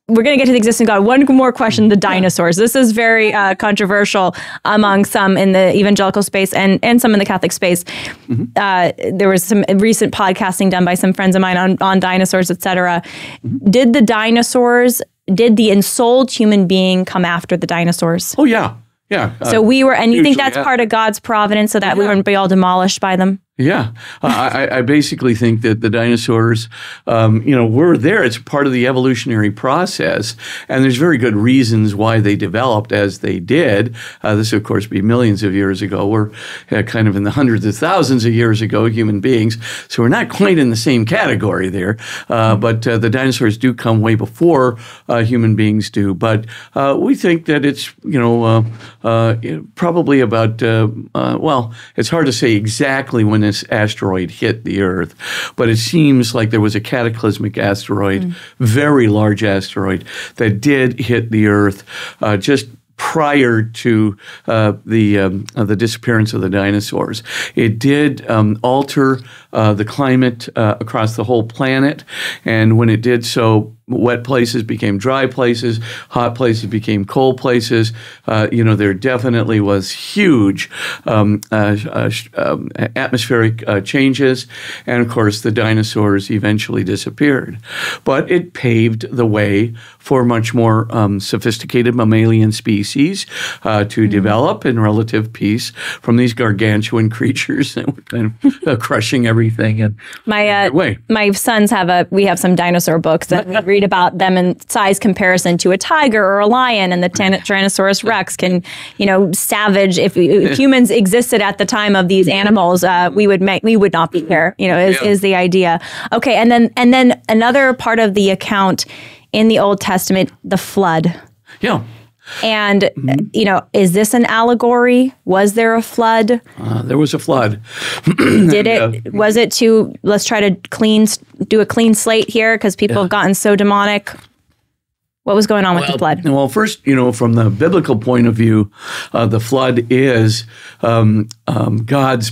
we're going to get to the existing God. One more question: the dinosaurs. This is very uh, controversial among some in the evangelical space and and some in the Catholic space. Mm-hmm. Uh, there was some recent podcasting done by some friends of mine on on dinosaurs, etc. Mm-hmm. Did the dinosaurs? Did the ensouled human being come after the dinosaurs?
Oh yeah, yeah.
So uh, we were, and you think that's yeah. part of God's providence, so that yeah. we wouldn't be all demolished by them?
Yeah, I, I, basically think that the dinosaurs, um, you know, were there. It's part of the evolutionary process, and there's very good reasons why they developed as they did. Uh, this, of course, be millions of years ago. We're uh, kind of in the hundreds of thousands of years ago, human beings. So we're not quite in the same category there. Uh, but uh, the dinosaurs do come way before uh, human beings do. But uh, we think that it's, you know, probably about. well, it's hard to say exactly when this asteroid hit the Earth. But it seems like there was a cataclysmic asteroid, mm. very large asteroid, that did hit the Earth uh, just prior to uh, the um, uh, the disappearance of the dinosaurs. It did um, alter uh, the climate uh, across the whole planet, and when it did so, wet places became dry places, hot places became cold places. Uh, you know, there definitely was huge um, uh, uh, um, atmospheric uh, changes, and of course, the dinosaurs eventually disappeared. But it paved the way for much more um, sophisticated mammalian species uh, to mm-hmm. develop in relative peace from these gargantuan creatures that were kind of uh, crushing everything. And
my my sons have a we have some dinosaur books and we read read about them in size comparison to a tiger or a lion, and the Tyrannosaurus rex can, you know, savage. If, if humans existed at the time of these animals, uh, we would make we would not be here. You know, is, yeah. is the idea. Okay, and then and then another part of the account in the Old Testament, the flood.
Yeah.
And mm-hmm. you know, is this an allegory? Was there a flood?
Uh, there was a flood.
Did it? Uh, was it to let's try to clean, do a clean slate here because people yeah. have gotten so demonic. What was going on
well,
with the flood?
Well, first, you know, from the biblical point of view, uh, the flood is um, um, God's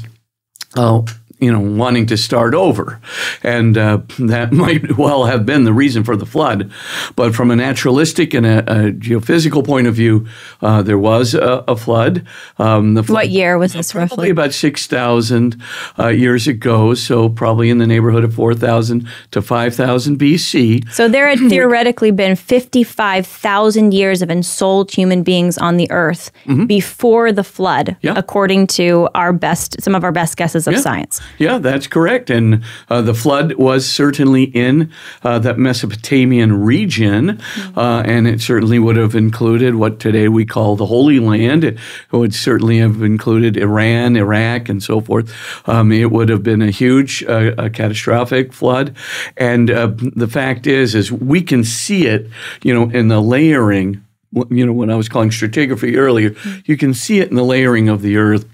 uh, you know, wanting to start over. And uh, that might well have been the reason for the flood. But from a naturalistic and a, a geophysical point of view, uh, there was a, a flood.
Um, the flood, What year was this roughly?
probably about 6,000 uh, years ago. So probably in the neighborhood of 4,000 to 5,000 BC.
So there had theoretically been 55,000 years of ensouled human beings on the earth mm-hmm. before the flood, yeah. according to our best, some of our best guesses of yeah. science.
Yeah, that's correct. And uh, the flood was certainly in uh, that Mesopotamian region, mm-hmm. uh, and it certainly would have included what today we call the Holy Land. It would certainly have included Iran, Iraq, and so forth. Um, it would have been a huge, uh, a catastrophic flood. And uh, the fact is, is we can see it, you know, in the layering you know, when I was calling stratigraphy earlier, you can see it in the layering of the earth.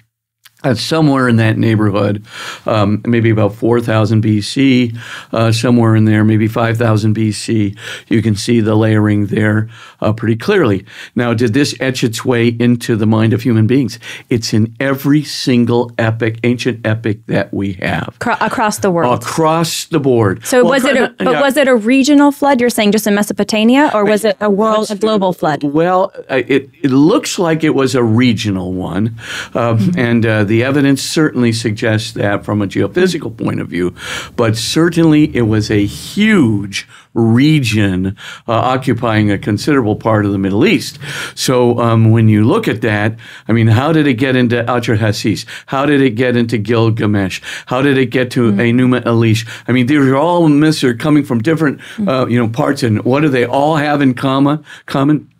Uh, somewhere in that neighborhood, um, maybe about 4,000 BC, uh, somewhere in there, maybe 5,000 BC. You can see the layering there uh, pretty clearly. Now, did this etch its way into the mind of human beings? It's in every single epic, ancient epic that we have
Cro- across the world.
across the board.
so
Well,
was it? A, but
yeah.
was it a regional flood? You're saying just in Mesopotamia, or was it a world, a global flood?
Well, uh, it, it looks like it was a regional one, um,
Mm-hmm.
and uh, the evidence certainly suggests that from a geophysical point of view. But certainly, it was a huge region uh, occupying a considerable part of the Middle East. So um, when you look at that, I mean, how did it get into Atrahasis? How did it get into Gilgamesh? How did it get to Enuma Elish? I mean, these are all myths are coming from different, uh, you know, parts. And what do they all have in common? Common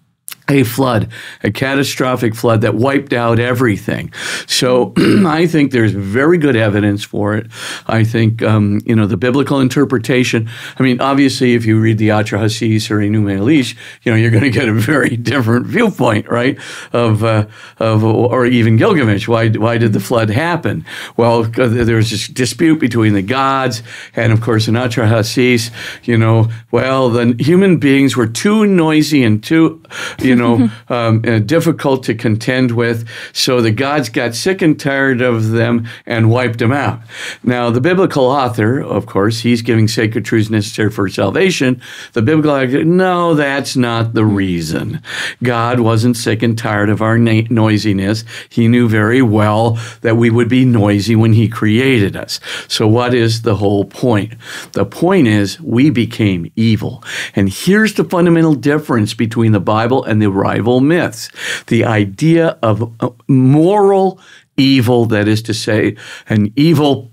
a flood, a catastrophic flood that wiped out everything. So I think there's very good evidence for it. I think, um, you know, the biblical interpretation, I mean, obviously, if you read the Atrahasis or Enuma Elish, you know, you're going to get a very different viewpoint, right? Of, uh, of or even Gilgamesh. Why, why did the flood happen? Well, there was this dispute between the gods. And of course, in Atrahasis, you know, well, the human beings were too noisy and too, you know, um, uh, difficult to contend with. So the gods got sick and tired of them and wiped them out. Now, the biblical author, of course, he's giving sacred truths necessary for salvation. The biblical author, no, that's not the reason. God wasn't sick and tired of our na- noisiness. He knew very well that we would be noisy when he created us. So, what is the whole point? The point is we became evil. And here's the fundamental difference between the Bible and the rival myths. The idea of uh, moral evil, that is to say, an evil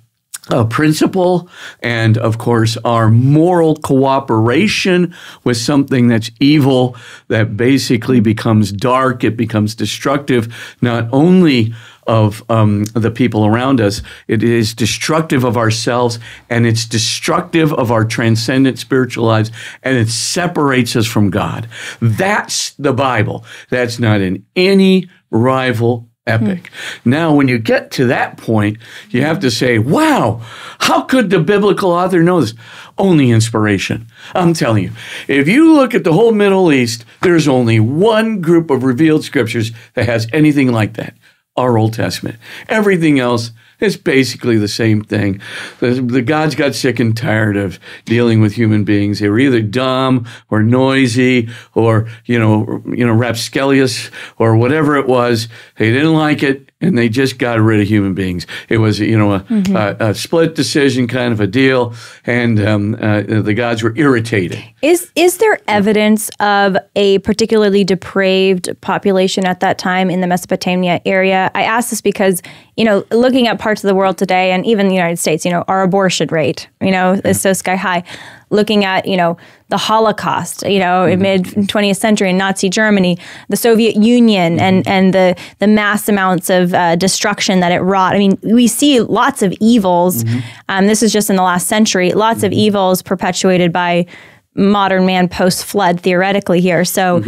a principle and of course our moral cooperation with something that's evil that basically becomes dark it becomes destructive not only of um, the people around us it is destructive of ourselves and it's destructive of our transcendent spiritual lives and it separates us from god that's the bible that's not in any rival epic. Now, when you get to that point, you have to say, wow, how could the biblical author know this? Only inspiration. I'm telling you, if you look at the whole Middle East, there's only one group of revealed scriptures that has anything like that our Old Testament. Everything else is basically the same thing. The, the gods got sick and tired of dealing with human beings. They were either dumb or noisy or, you know, you know, rapscallious or whatever it was. They didn't like it and they just got rid of human beings. It was, you know, a, a, a split decision kind of a deal, and um, uh, the gods were irritated.
Is is there evidence of a particularly depraved population at that time in the Mesopotamia area? I ask this because you know, looking at parts of the world today, and even the United States, you know, our abortion rate, you know, is so sky high. Looking at you know the Holocaust, you know, in mm-hmm. mid 20th century in Nazi Germany, the Soviet Union, mm-hmm. and and the the mass amounts of uh, destruction that it wrought. I mean, we see lots of evils. Mm-hmm. Um, this is just in the last century. Lots of evils perpetuated by modern man post flood theoretically here. So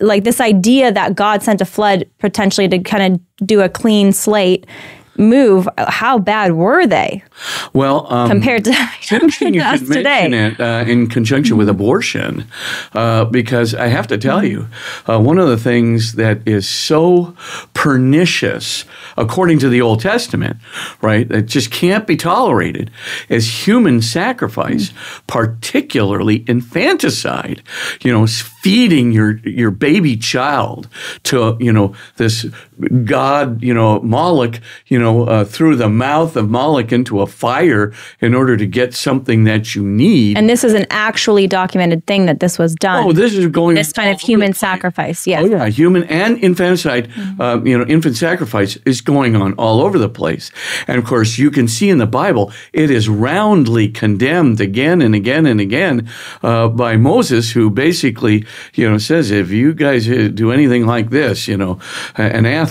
like this idea that God sent a flood potentially to kind of do a clean slate move, how bad were they
Well, um,
compared to,
interesting you
us today?
it uh, in conjunction with abortion, uh, because I have to tell you, uh, one of the things that is so pernicious, according to the Old Testament, right, that just can't be tolerated, is human sacrifice, particularly infanticide. You know, feeding your your baby child to you know this god, you know Moloch, you know uh, through the mouth of Moloch into a fire in order to get something that you need.
And this is an actually documented thing that this was done.
oh, this is going
this kind of human sacrifice. Yes.
Oh yeah, human and infanticide, uh, you know, infant sacrifice is going on all over the place. And of course, you can see in the Bible it is roundly condemned again and again and again uh, by Moses, who basically, you know, says if you guys uh, do anything like this, you know, uh,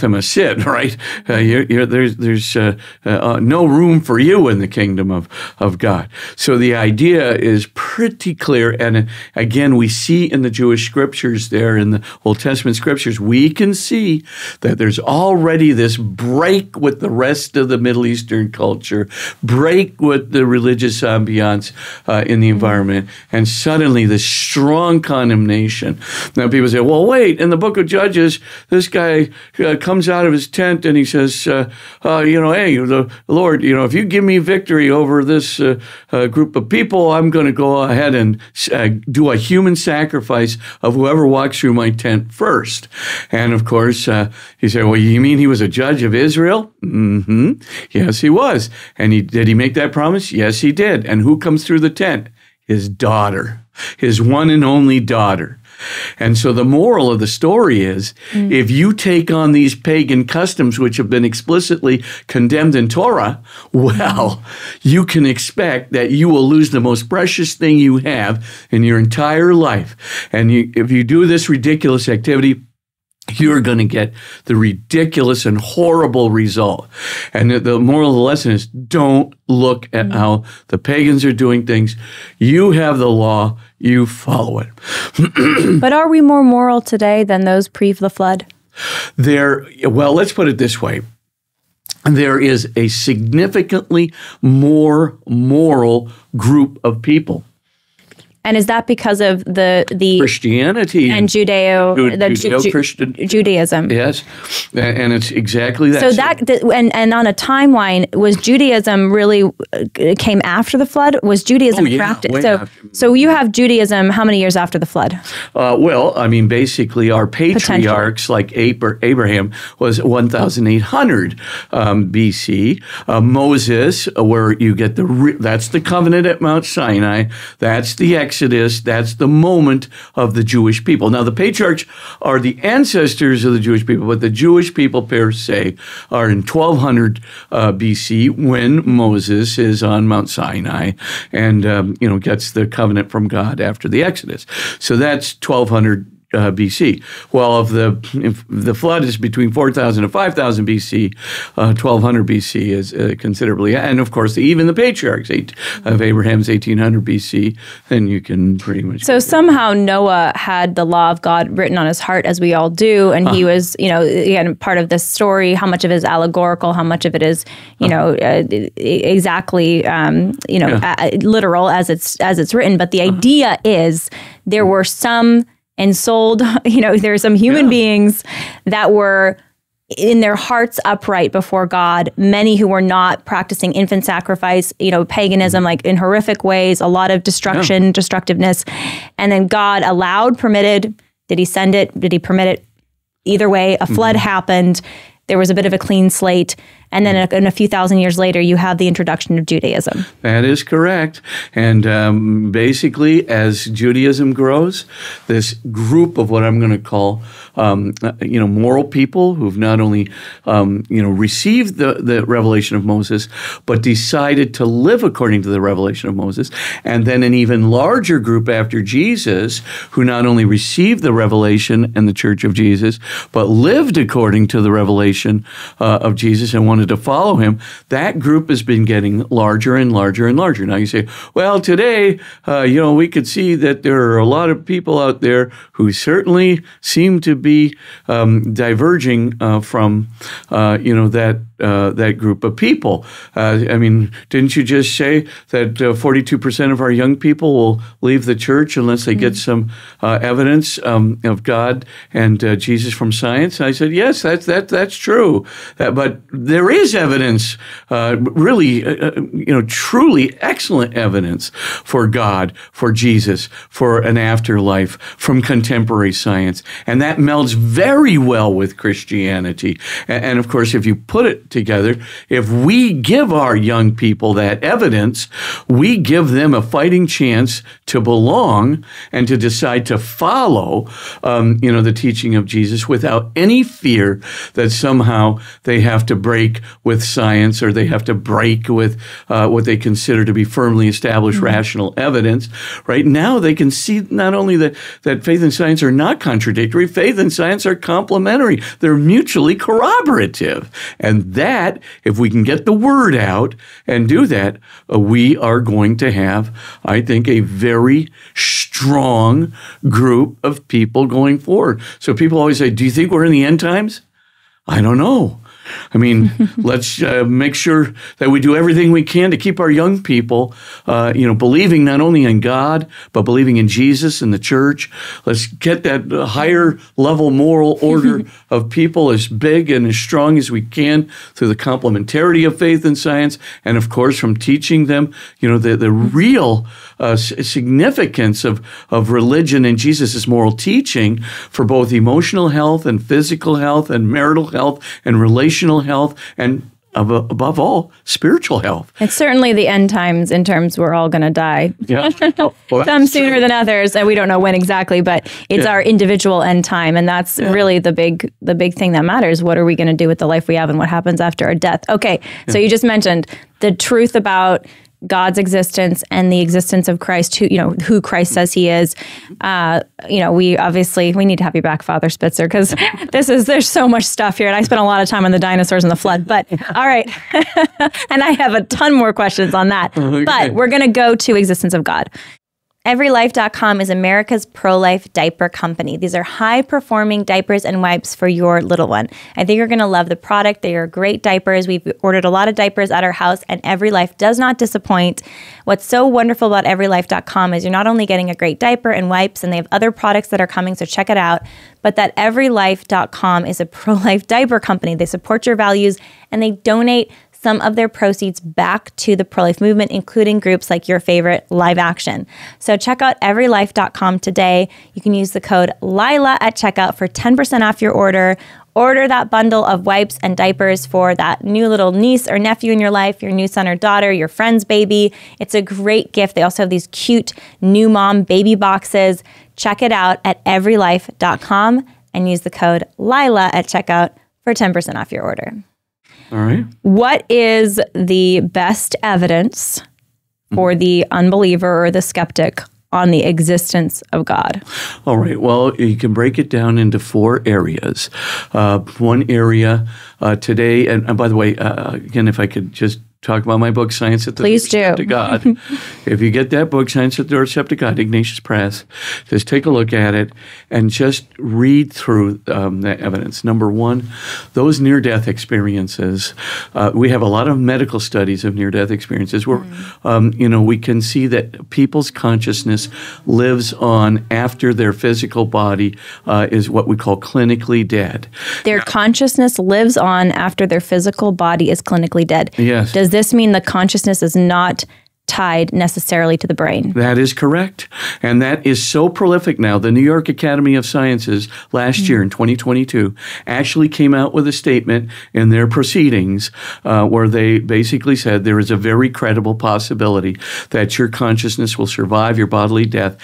anathema sit, right? Uh, you're, you're, there's there's there's uh, uh, no room for you in the kingdom of, of God. So the idea is pretty clear. And uh, again, we see in the Jewish scriptures there, in the Old Testament scriptures, we can see that there's already this break with the rest of the Middle Eastern culture, break with the religious ambiance uh, in the environment, and suddenly this strong condemnation. Now, people say, well, wait, in the book of Judges, this guy uh, comes out of his tent and he says, uh, uh, you know, hey, the Lord, you know, if you give me victory over this uh, uh, group of people, I'm going to go ahead and uh, do a human sacrifice of whoever walks through my tent first. And of course, he said, well, you mean he was a judge of Israel? Mm-hmm. Yes, he was. And he did he make that promise? Yes, he did. And who comes through the tent? His daughter, his one and only daughter. And so the moral of the story is mm. if you take on these pagan customs, which have been explicitly condemned in Torah, well, you can expect that you will lose the most precious thing you have in your entire life. And you, if you do this ridiculous activity, you're going to get the ridiculous and horrible result. And the, the, moral of the lesson is don't look at mm-hmm. how the pagans are doing things. You have the law, you follow
it. but are we more moral today than those pre the flood?
There, well, let's put it this way. There is a significantly more moral group of people
and is that because of the the
Christianity
and Judeo
Ju- the Judeo-Christian
Judaism?
Yes, and it's exactly that.
So that and and on a timeline, was Judaism really uh, came after the flood? Was Judaism oh, yeah, practiced? So after. so you have Judaism. How many years after the flood?
Uh, well, I mean, basically, our patriarchs like Abraham was 1,800 um, BC. Uh, Moses, where you get the re- that's the covenant at Mount Sinai. That's the Exodus, that's the moment of the Jewish people. Now, the patriarchs are the ancestors of the Jewish people, but the Jewish people per se are in 1200 uh, BC when Moses is on Mount Sinai and um, you know gets the covenant from God after the Exodus. So that's 1200 uh, BC. Well, if the if the flood is between 4,000 and 5,000 BC, uh, 1200 BC is uh, considerably, and of course, even the patriarchs eight, of Abraham's 1800 BC, then you can pretty much.
So somehow Noah had the law of God written on his heart, as we all do, and he was, you know, again part of this story. How much of it is allegorical? How much of it is, you know, uh, exactly, um, you know, yeah. literal as it's as it's written? But the uh-huh. idea is there were some and sold, you know, there are some human yeah. beings that were in their hearts upright before God, many who were not practicing infant sacrifice, you know, paganism, like in horrific ways, a lot of destruction, yeah. destructiveness. And then God allowed, permitted, did he send it? Did he permit it? Either way, a flood mm-hmm. happened. There was a bit of a clean slate. And then in a few thousand years later, you have the introduction of Judaism.
That is correct. And um, basically, as Judaism grows, this group of what I'm going to call, um, you know, moral people who've not only, um, you know, received the, the revelation of Moses, but decided to live according to the revelation of Moses. And then an even larger group after Jesus who not only received the revelation and the church of Jesus, but lived according to the revelation uh, of Jesus and wanted to follow him, that group has been getting larger and larger and larger. Now you say, well, today, uh, you know, we could see that there are a lot of people out there who certainly seem to be um, diverging uh, from, uh, you know, that uh, that group of people. Uh, I mean, didn't you just say that uh, forty-two percent of our young people will leave the church unless they mm-hmm. get some uh, evidence um, of God and uh, Jesus from science? And I said, yes, that's that that's true. but there is evidence, really, you know, truly excellent evidence for God, for Jesus, for an afterlife from contemporary science, and that melds very well with Christianity. and, and of course, if you put it together. If we give our young people that evidence, we give them a fighting chance to belong and to decide to follow, um, you know, the teaching of Jesus without any fear that somehow they have to break with science or they have to break with uh, what they consider to be firmly established mm-hmm. rational evidence. Right now, they can see not only that that faith and science are not contradictory, faith and science are complementary. They're mutually corroborative, and that, if we can get the word out and do that, uh, we are going to have, I think, a very strong group of people going forward. So people always say, Do you think we're in the end times? I don't know. I mean, let's uh, make sure that we do everything we can to keep our young people, uh, you know, believing not only in God but believing in Jesus and the church. Let's get that higher level moral order of people as big and as strong as we can through the complementarity of faith and science, and of course from teaching them, you know, the the real uh, significance of of religion and Jesus' moral teaching for both emotional health and physical health and marital health and relational health and above all, spiritual health.
It's certainly the end times in terms we're all going to die.
Yeah.
Oh, well, Some sooner true. than others, and we don't know when exactly, but it's yeah. our individual end time, and that's yeah. really the big the big thing that matters. What are we going to do with the life we have, and what happens after our death? Okay, yeah. so you just mentioned the truth about God's existence and the existence of Christ, who you know who Christ says He is. Uh, you know, we obviously we need to have you back, Father Spitzer, because this is there's so much stuff here, and I spent a lot of time on the dinosaurs and the flood. But all right, and I have a ton more questions on that. Okay. But we're gonna go to existence of God. EveryLife.com is America's pro life diaper company. These are high performing diapers and wipes for your little one. I think you're going to love the product. They are great diapers. We've ordered a lot of diapers at our house, and Every Life does not disappoint. What's so wonderful about EveryLife.com is you're not only getting a great diaper and wipes, and they have other products that are coming, so check it out, but that EveryLife.com is a pro life diaper company. They support your values and they donate some of their proceeds back to the pro life movement, including groups like your favorite Live Action. So check out everylife.com today. You can use the code LILA at checkout for 10% off your order. Order that bundle of wipes and diapers for that new little niece or nephew in your life, your new son or daughter, your friend's baby. It's a great gift. They also have these cute new mom baby boxes. Check it out at everylife.com and use the code LILA at checkout for 10% off your order.
All right.
What is the best evidence for the unbeliever or the skeptic on the existence of God?
All right. Well, you can break it down into four areas. Uh, one area uh, today, and, and, by the way, uh, again, if I could just talk about my book, Science at the
Please
Doorstep do. to God. if you get that book, Science at the Doorstep to God, Ignatius Press, just take a look at it and just read through um, the evidence. Number one, those near death experiences. Uh, we have a lot of medical studies of near death experiences where, mm. um, you know, we can see that people's consciousness lives on after their physical body uh, is what we call clinically dead.
Their consciousness lives on after their physical body is clinically dead.
Yes.
Does this mean the consciousness is not tied necessarily to the brain.
That is correct. And that is so prolific now. The New York Academy of Sciences last mm-hmm. year in 2022 actually came out with a statement in their proceedings uh, where they basically said there is a very credible possibility that your consciousness will survive your bodily death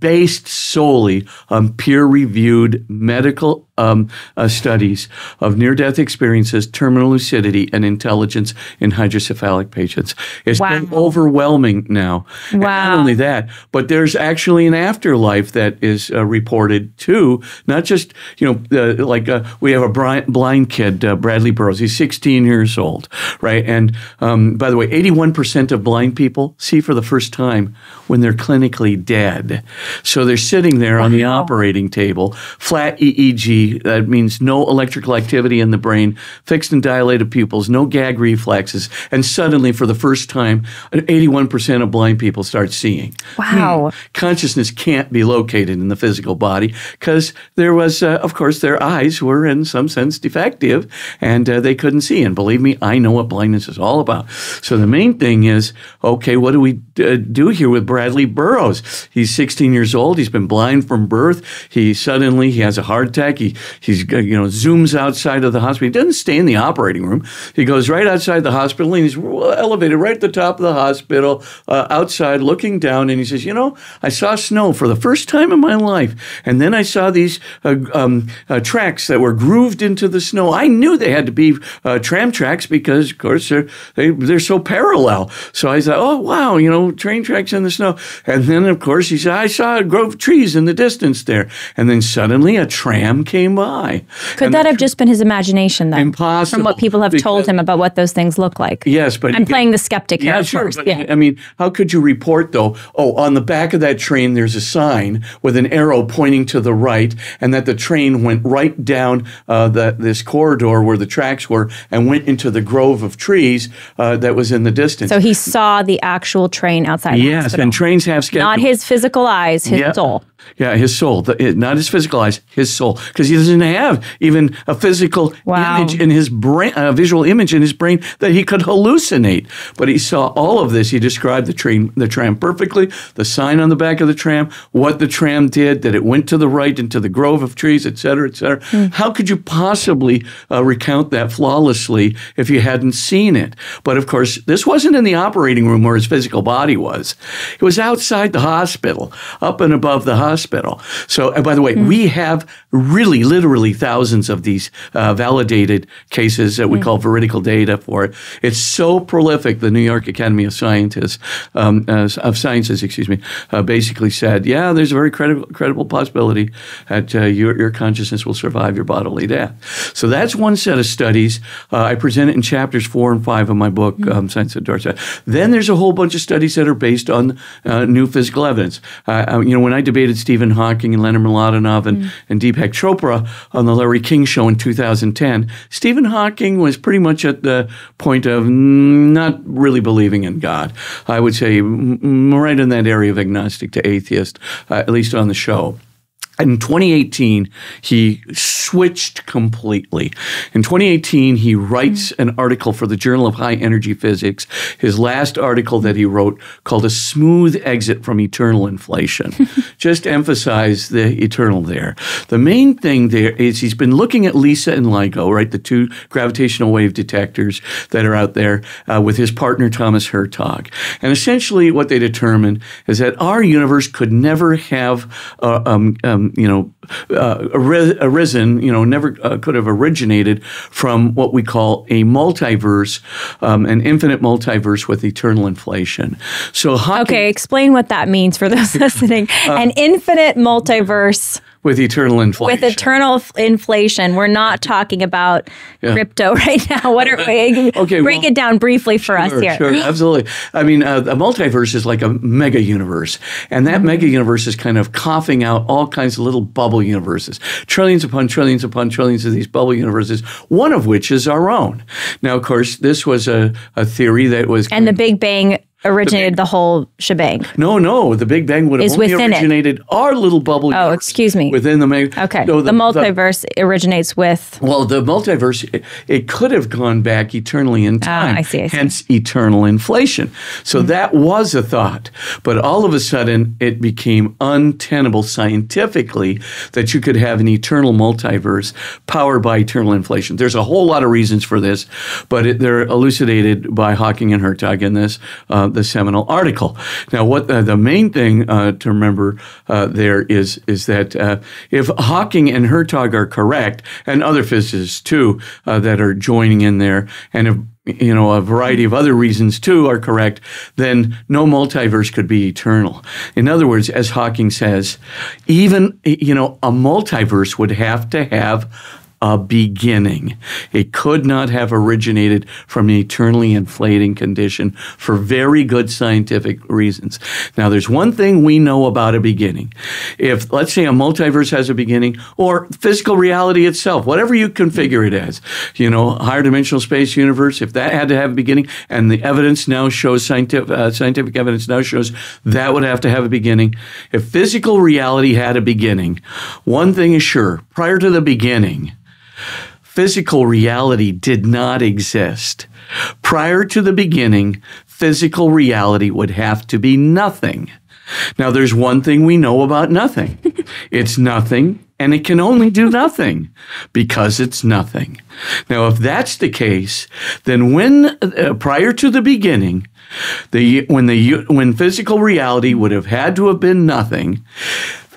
based solely on peer reviewed medical um, uh, studies of near death experiences, terminal lucidity, and intelligence in hydrocephalic patients. It's wow. been overwhelming now.
Wow. And not
only that, but there's actually an afterlife that is uh, reported too. Not just, you know, uh, like uh, we have a blind, blind kid, uh, Bradley Barrows. He's 16 years old, right? And um, by the way, 81% of blind people see for the first time when they're clinically dead. So they're sitting there wow. on the operating table, flat EEG that means no electrical activity in the brain, fixed and dilated pupils, no gag reflexes. And suddenly, for the first time, 81% of blind people start seeing.
Wow.
Hmm. Consciousness can't be located in the physical body because there was, uh, of course, their eyes were in some sense defective and uh, they couldn't see. And believe me, I know what blindness is all about. So the main thing is okay, what do we uh, do here with Bradley Barrows? He's 16 years old. He's been blind from birth. He suddenly he has a heart attack. He he's you know zooms outside of the hospital. He doesn't stay in the operating room. He goes right outside the hospital and he's elevated right at the top of the hospital hospital uh, outside looking down, and he says, "You know, I saw snow for the first time in my life, and then I saw these uh, um, uh, tracks that were grooved into the snow. I knew they had to be uh, tram tracks because, of course, they're they, they're so parallel. So I thought, oh wow, you know, train tracks in the snow. And then, of course, he said, I saw a grove of trees in the distance there, and then suddenly a tram came by.
Could
And
that have just been his imagination then?
Impossible.
From what people have told him about what those things look like.
Yes, but
I'm playing the skeptic here,
Yeah,
of
sure. But,
yeah.
I mean, how could you report though? Oh, on the back of that train, there's a sign with an arrow pointing to the right, and that the train went right down uh, the, this corridor where the tracks were and went into the grove of trees uh, that was in the distance.
So he saw the actual train outside.
yes, and trains have schedules.
not his physical eyes, his
Yeah.
soul.
Yeah, his soul, the, not his physical eyes, his soul, because he doesn't have even a physical
Wow.
image in his brain, a visual image in his brain that he could hallucinate. But he saw all of this. He described the train, the tram perfectly, the sign on the back of the tram, what the tram did, that it went to the right into the grove of trees, et cetera, et cetera.
Hmm.
How could you possibly uh, recount that flawlessly if you hadn't seen it? But of course, this wasn't in the operating room where his physical body was. It was outside the hospital, up and above the hospital. So, and by the way, we have really, literally thousands of these uh, validated cases that we call veridical data for it. It's so prolific. The New York Academy of Scientists, um, uh, of Sciences, excuse me, uh, basically said, yeah, there's a very credible, credible possibility that uh, your, your consciousness will survive your bodily death. So that's one set of studies. Uh, I present it in chapters four and five of my book, um, Science at the Doorstep. Then there's a whole bunch of studies that are based on uh, new physical evidence. You know, when I debated Stephen Hawking and Leonard Mlodinow and, and Deepak Chopra on the Larry King show in 2010, Stephen Hawking was pretty much at the point of mm, not really believing in God. I would say mm, mm, right in that area of agnostic to atheist, uh, at least on the show. In 2018, he switched completely. In 2018, he writes an article for the Journal of High Energy Physics, his last article that he wrote called A Smooth Exit from Eternal Inflation. Just emphasize the eternal there. The main thing there is he's been looking at LISA and LIGO, right, the two gravitational wave detectors that are out there uh, with his partner Thomas Hertog. And essentially, what they determined is that our universe could never have, uh, um, um, you know, uh, arisen, you know, never uh, could have originated from what we call a multiverse, um, an infinite multiverse with eternal inflation. So, Hawking,
Okay, explain what that means for those listening.
Uh,
An infinite multiverse
with eternal inflation.
with eternal inflation. We're not talking about
Yeah.
crypto right now. What are we?
Okay,
break
well-
it down briefly for us here.
Sure, absolutely. I mean, uh, a multiverse is like a mega universe, and that mega universe is kind of coughing out all kinds of little bubble universes, trillions upon trillions upon trillions of these bubble universes, one of which is our own. Now, of course, this was a, a theory that was
And the Big Bang originated the whole shebang.
no, no. The Big Bang would have
Is
only
within it.
originated our little bubble.
Oh, excuse me.
Within the mega.
Okay,
No,
the, multiverse originates with.
Well, the multiverse, it, it could have gone back eternally in time.
Ah, I see, I see.
Hence, eternal inflation. So that was a thought. But all of a sudden, it became untenable scientifically that you could have an eternal multiverse powered by eternal inflation. There's a whole lot of reasons for this, but it, they're elucidated by Hawking and Hertog in this, uh, the seminal article. Now, what the, the main thing uh, to remember uh, there is, is that uh, if Hawking and Hertog are correct, and other physicists too uh, that are joining in there, and if you know a variety of other reasons too are correct, then no multiverse could be eternal. In other words, as Hawking says, even you know a multiverse would have to have a beginning. It could not have originated from an eternally inflating condition for very good scientific reasons. Now, there's one thing we know about a beginning. If, let's say, a multiverse has a beginning, or physical reality itself, whatever you configure it as, you know, higher dimensional space universe, if that had to have a beginning, and the evidence now shows, scientific, uh, scientific evidence now shows that would have to have a beginning. If physical reality had a beginning, one thing is sure prior to the beginning, physical reality did not exist. Prior to the beginning, physical reality would have to be nothing. Now, there's one thing we know about nothing it's nothing and it can only do nothing because it's nothing. Now, if that's the case, then when uh, prior to the beginning, the when the when physical reality would have had to have been nothing,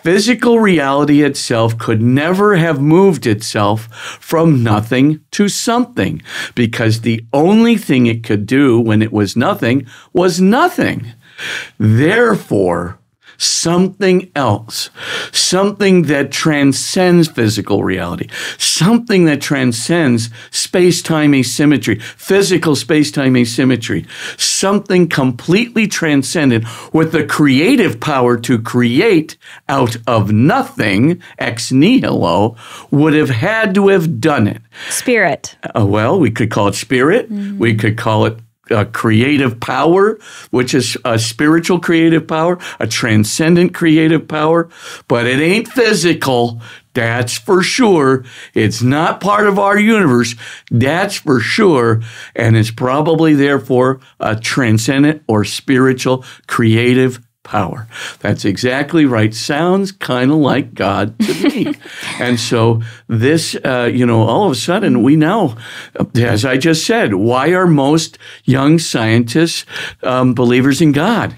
physical reality itself could never have moved itself from nothing to something because the only thing it could do when it was nothing was nothing. Therefore, something else, something that transcends physical reality, something that transcends space time asymmetry, physical space time asymmetry, something completely transcendent with the creative power to create out of nothing, ex nihilo, would have had to have done it.
Spirit.
Uh, well, we could call it spirit, mm-hmm. we could call it a creative power, which is a spiritual creative power, a transcendent creative power, but it ain't physical. That's for sure. It's not part of our universe. That's for sure. And it's probably, therefore, a transcendent or spiritual creative power. That's exactly right. Sounds kind of like God to me. and so this, uh, you know, all of a sudden we now, as I just said, why are most young scientists um, believers in God?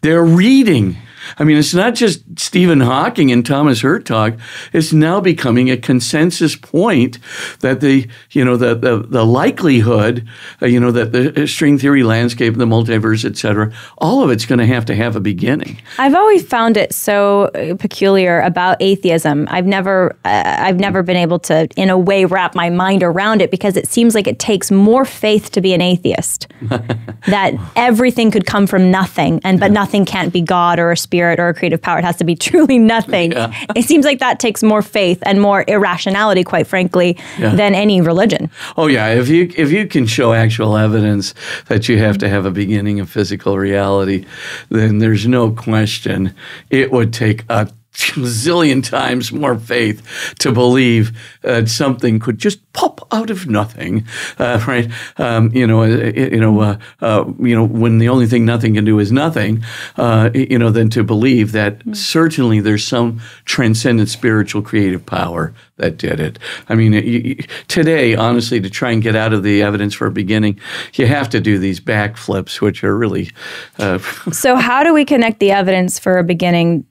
They're reading I mean, it's not just Stephen Hawking and Thomas Hertog. It's now becoming a consensus point that the, you know, the, the, the likelihood, uh, you know, that the string theory landscape, the multiverse, et cetera, all of it's going to have to have a beginning.
I've always found it so uh, peculiar about atheism. I've never, uh, I've never been able to, in a way, wrap my mind around it because it seems like it takes more faith to be an atheist. that everything could come from nothing, and but nothing can't be God or a spirit spirit or a creative power. It has to be truly nothing. Yeah. It seems like that takes more faith and more irrationality, quite frankly, yeah. than any religion.
Oh yeah, if you if you can show actual evidence that you have to have a beginning of physical reality, then there's no question it would take a zillion times more faith to believe uh, something could just pop out of nothing, uh, right? Um, you know, uh, you know, uh, uh, you know, when the only thing nothing can do is nothing, uh, you know, than to believe that mm. certainly there's some transcendent spiritual creative power that did it. I mean, you, today, honestly, to try and get out of the evidence for a beginning, you have to do these backflips, which are really.
so, how do we connect the evidence for a beginning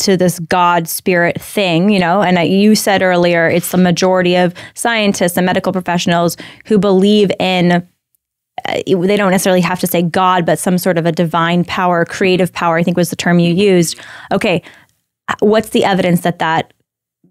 to this God spirit thing, you know, and you said earlier it's the majority of scientists and medical professionals who believe in uh, they don't necessarily have to say God, but some sort of a divine power, creative power, I think was the term you used. Okay, what's the evidence that that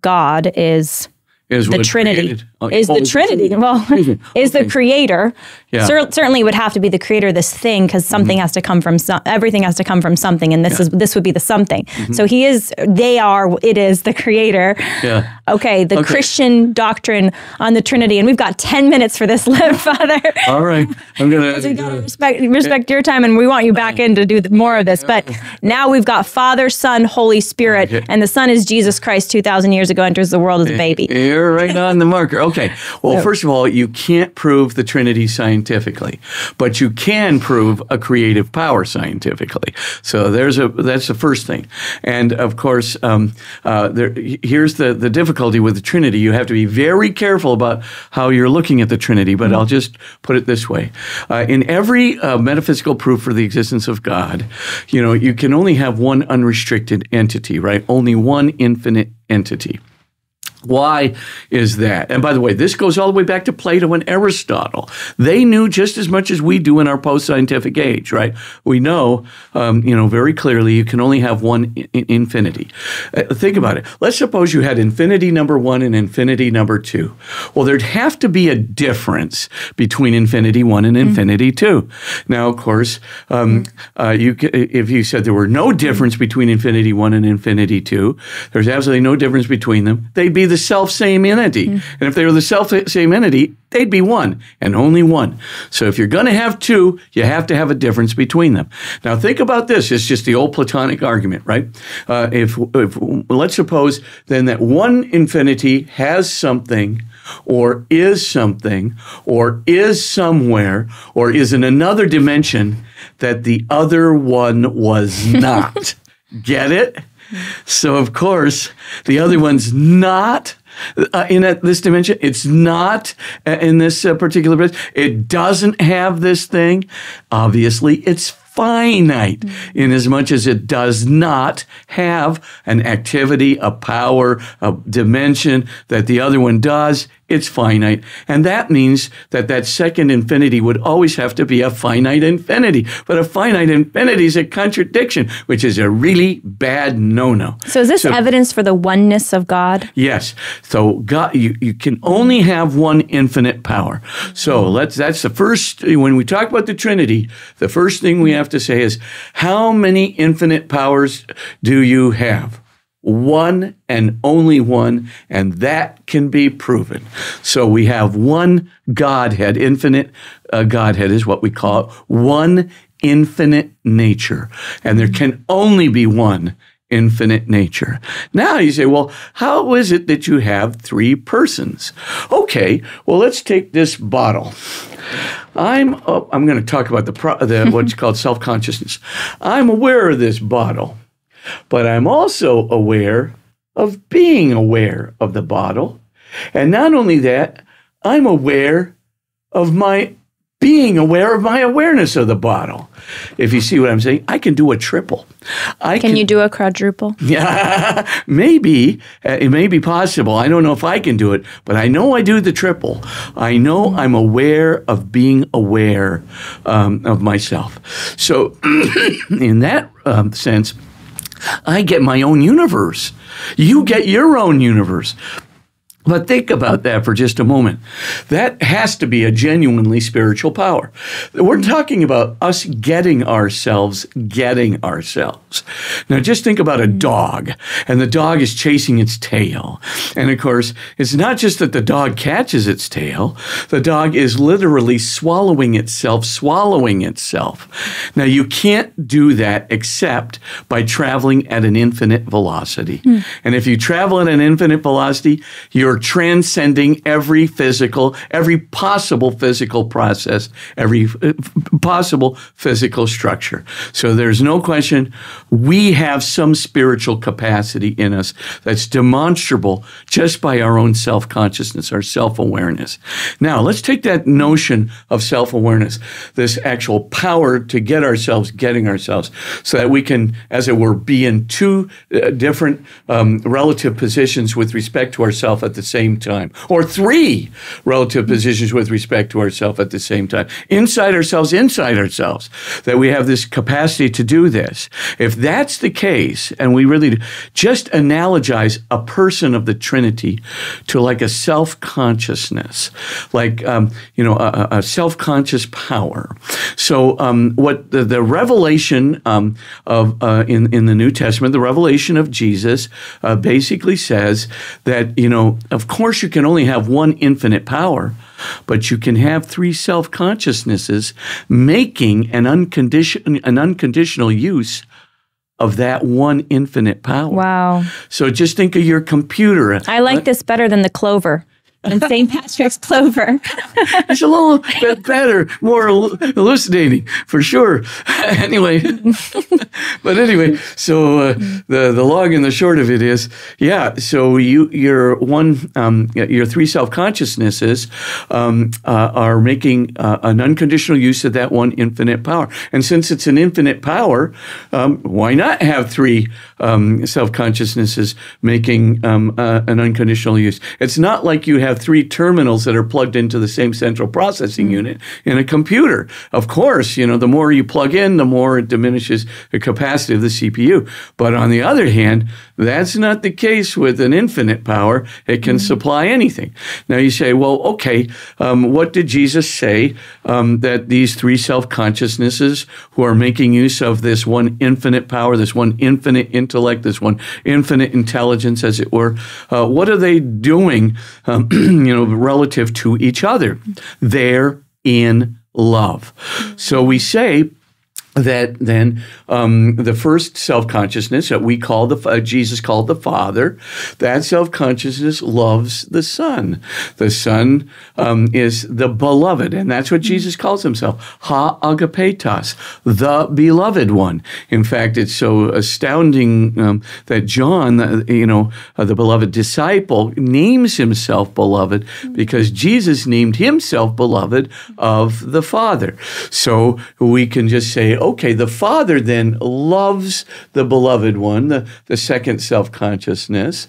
God is
is
the Trinity. Oh, is the Trinity. Well, is okay. the creator. Yeah. Cer- certainly would have to be the creator of this thing because something mm-hmm. has to come from some, everything has to come from something and this yeah. is this would be the something. Mm-hmm. So he is they are it is the creator.
Yeah.
Okay, the okay. Christian doctrine on the Trinity and we've got 10 minutes for this live Father.
All right. I'm going to
to respect respect your time and we want you back in to do more of this. But now we've got Father, Son, Holy Spirit and the Son is Jesus Christ 2000 years ago enters the world as a baby.
You're right on the marker. Okay. Well, first of all, you can't prove the Trinity scientifically, but you can prove a creative power scientifically. So there's a that's the first thing. And of course, um, uh, there, here's the the difficulty with the Trinity. You have to be very careful about how you're looking at the Trinity. But. I'll just put it this way: uh, in every uh, metaphysical proof for the existence of God, you know, you can only have one unrestricted entity, right? Only one infinite entity. Why is that? And by the way, this goes all the way back to Plato and Aristotle. They knew just as much as we do in our post-scientific age, right? We know, um, you know, very clearly you can only have one infinity. Uh, think about it. Let's suppose you had infinity number one and infinity number two. Well, there'd have to be a difference between infinity one and mm-hmm. infinity mm-hmm. two. Now, of course, um, uh, you if you said there were no difference between infinity one and infinity two, there's absolutely no difference between them. They'd be the self same entity. Mm-hmm. And if they were the self same entity, they'd be one and only one. So if you're going to have two, you have to have a difference between them. Now think about this. It's just the old Platonic argument, right? Uh, if, if let's suppose then that one infinity has something or is something or is somewhere or is in another dimension that the other one was not. Get it? So, of course, the other one's not uh, in a, this dimension. It's not uh, in this uh, particular place. It doesn't have this thing. Obviously, it's finite in as much as it does not have an activity, a power, a dimension that the other one does it's finite. And that means that that second infinity would always have to be a finite infinity. But a finite infinity is a contradiction, which is a really bad no no.
So, is this so, evidence for the oneness of God?
Yes. So, God, you, you can only have one infinite power. So, let's, that's the first, when we talk about the Trinity, the first thing we have to say is how many infinite powers do you have? One and only one, and that can be proven. So we have one Godhead, infinite uh, Godhead is what we call it, one infinite nature. And there can only be one infinite nature. Now you say, well, how is it that you have three persons? Okay, well, let's take this bottle. I'm uh, I'm going to talk about the, pro- the what's called self consciousness. I'm aware of this bottle. But I'm also aware of being aware of the bottle. And not only that, I'm aware of my being aware of my awareness of the bottle. If you see what I'm saying, I can do a triple.
I can, can you do a quadruple?
Yeah, maybe uh, it may be possible. I don't know if I can do it, but I know I do the triple. I know I'm aware of being aware um, of myself. So, in that um, sense, I get my own universe. You get your own universe. But think about that for just a moment. That has to be a genuinely spiritual power. We're talking about us getting ourselves, getting ourselves. Now, just think about a dog, and the dog is chasing its tail. And of course, it's not just that the dog catches its tail, the dog is literally swallowing itself, swallowing itself. Now, you can't do that except by traveling at an infinite velocity. Mm. And if you travel at an infinite velocity, you're transcending every physical, every possible physical process, every uh, possible physical structure. So there's no question we have some spiritual capacity in us that's demonstrable just by our own self consciousness, our self awareness. Now, let's take that notion of self awareness, this actual power to get ourselves getting ourselves, so that we can, as it were, be in two uh, different um, relative positions with respect to ourselves at the same time, or three relative positions with respect to ourselves at the same time. Inside ourselves, inside ourselves, that we have this capacity to do this. If that's the case, and we really just analogize a person of the Trinity to like a self consciousness, like, um, you know, a, a self conscious power. So, um, what the, the revelation um, of uh, in, in the New Testament, the revelation of Jesus, uh, basically says that, you know, of course, you can only have one infinite power, but you can have three self consciousnesses making an, uncondition, an unconditional use of that one infinite power.
Wow.
So just think of your computer.
I like this better than the clover and St. Patrick's Clover.
it's a little bit better, more elucidating for sure. anyway, but anyway, so uh, the the long and the short of it is, yeah. So you your one um, your three self consciousnesses um, uh, are making uh, an unconditional use of that one infinite power, and since it's an infinite power, um, why not have three um, self consciousnesses making um, uh, an unconditional use? It's not like you have have three terminals that are plugged into the same central processing mm-hmm. unit in a computer. Of course, you know, the more you plug in, the more it diminishes the capacity of the CPU. But on the other hand, that's not the case with an infinite power. It can mm-hmm. supply anything. Now you say, well, okay, um, what did Jesus say um, that these three self consciousnesses who are making use of this one infinite power, this one infinite intellect, this one infinite intelligence, as it were, uh, what are they doing? Um, you know, relative to each other. They're in love. So we say that then um, the first self consciousness that we call the uh, Jesus called the Father, that self consciousness loves the Son. The Son um, is the beloved, and that's what Jesus calls himself, Ha agapetos, the beloved one. In fact, it's so astounding um, that John, uh, you know, uh, the beloved disciple, names himself beloved because Jesus named himself beloved of the Father. So we can just say, okay, the Father then loves the beloved one, the, the second self consciousness.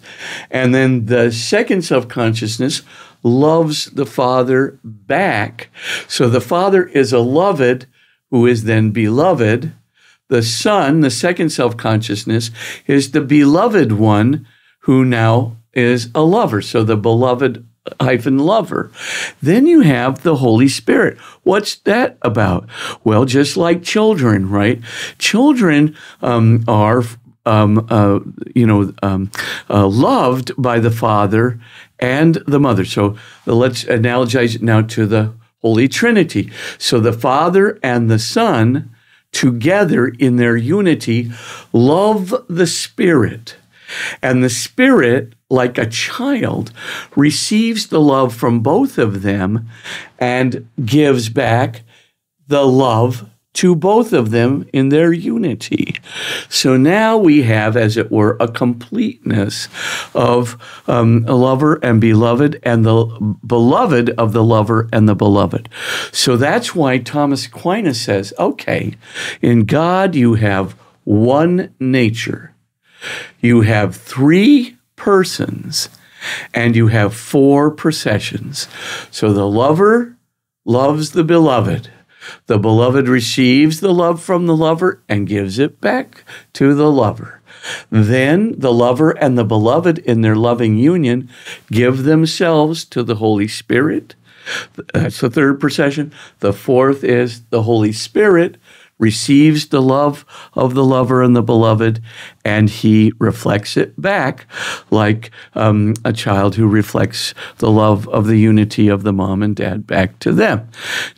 And then the second self consciousness loves the Father back. So the Father is a loved who is then beloved. The Son, the second self consciousness, is the beloved one who now is a lover. So the beloved hyphen lover. Then you have the Holy Spirit. What's that about? Well, just like children, right? Children um, are. Um, uh, you know, um, uh, loved by the father and the mother. So uh, let's analogize it now to the Holy Trinity. So the Father and the Son together in their unity love the Spirit. And the Spirit like a child, receives the love from both of them and gives back the love to both of them in their unity. So now we have, as it were, a completeness of um, a lover and beloved, and the beloved of the lover and the beloved. So that's why Thomas Aquinas says, okay, in God you have one nature. You have three persons and you have four processions. So the lover loves the beloved. The beloved receives the love from the lover and gives it back to the lover. Then the lover and the beloved, in their loving union, give themselves to the Holy Spirit. That's the third procession. The fourth is the Holy Spirit receives the love of the lover and the beloved, and he reflects it back like um, a child who reflects the love of the unity of the mom and dad back to them.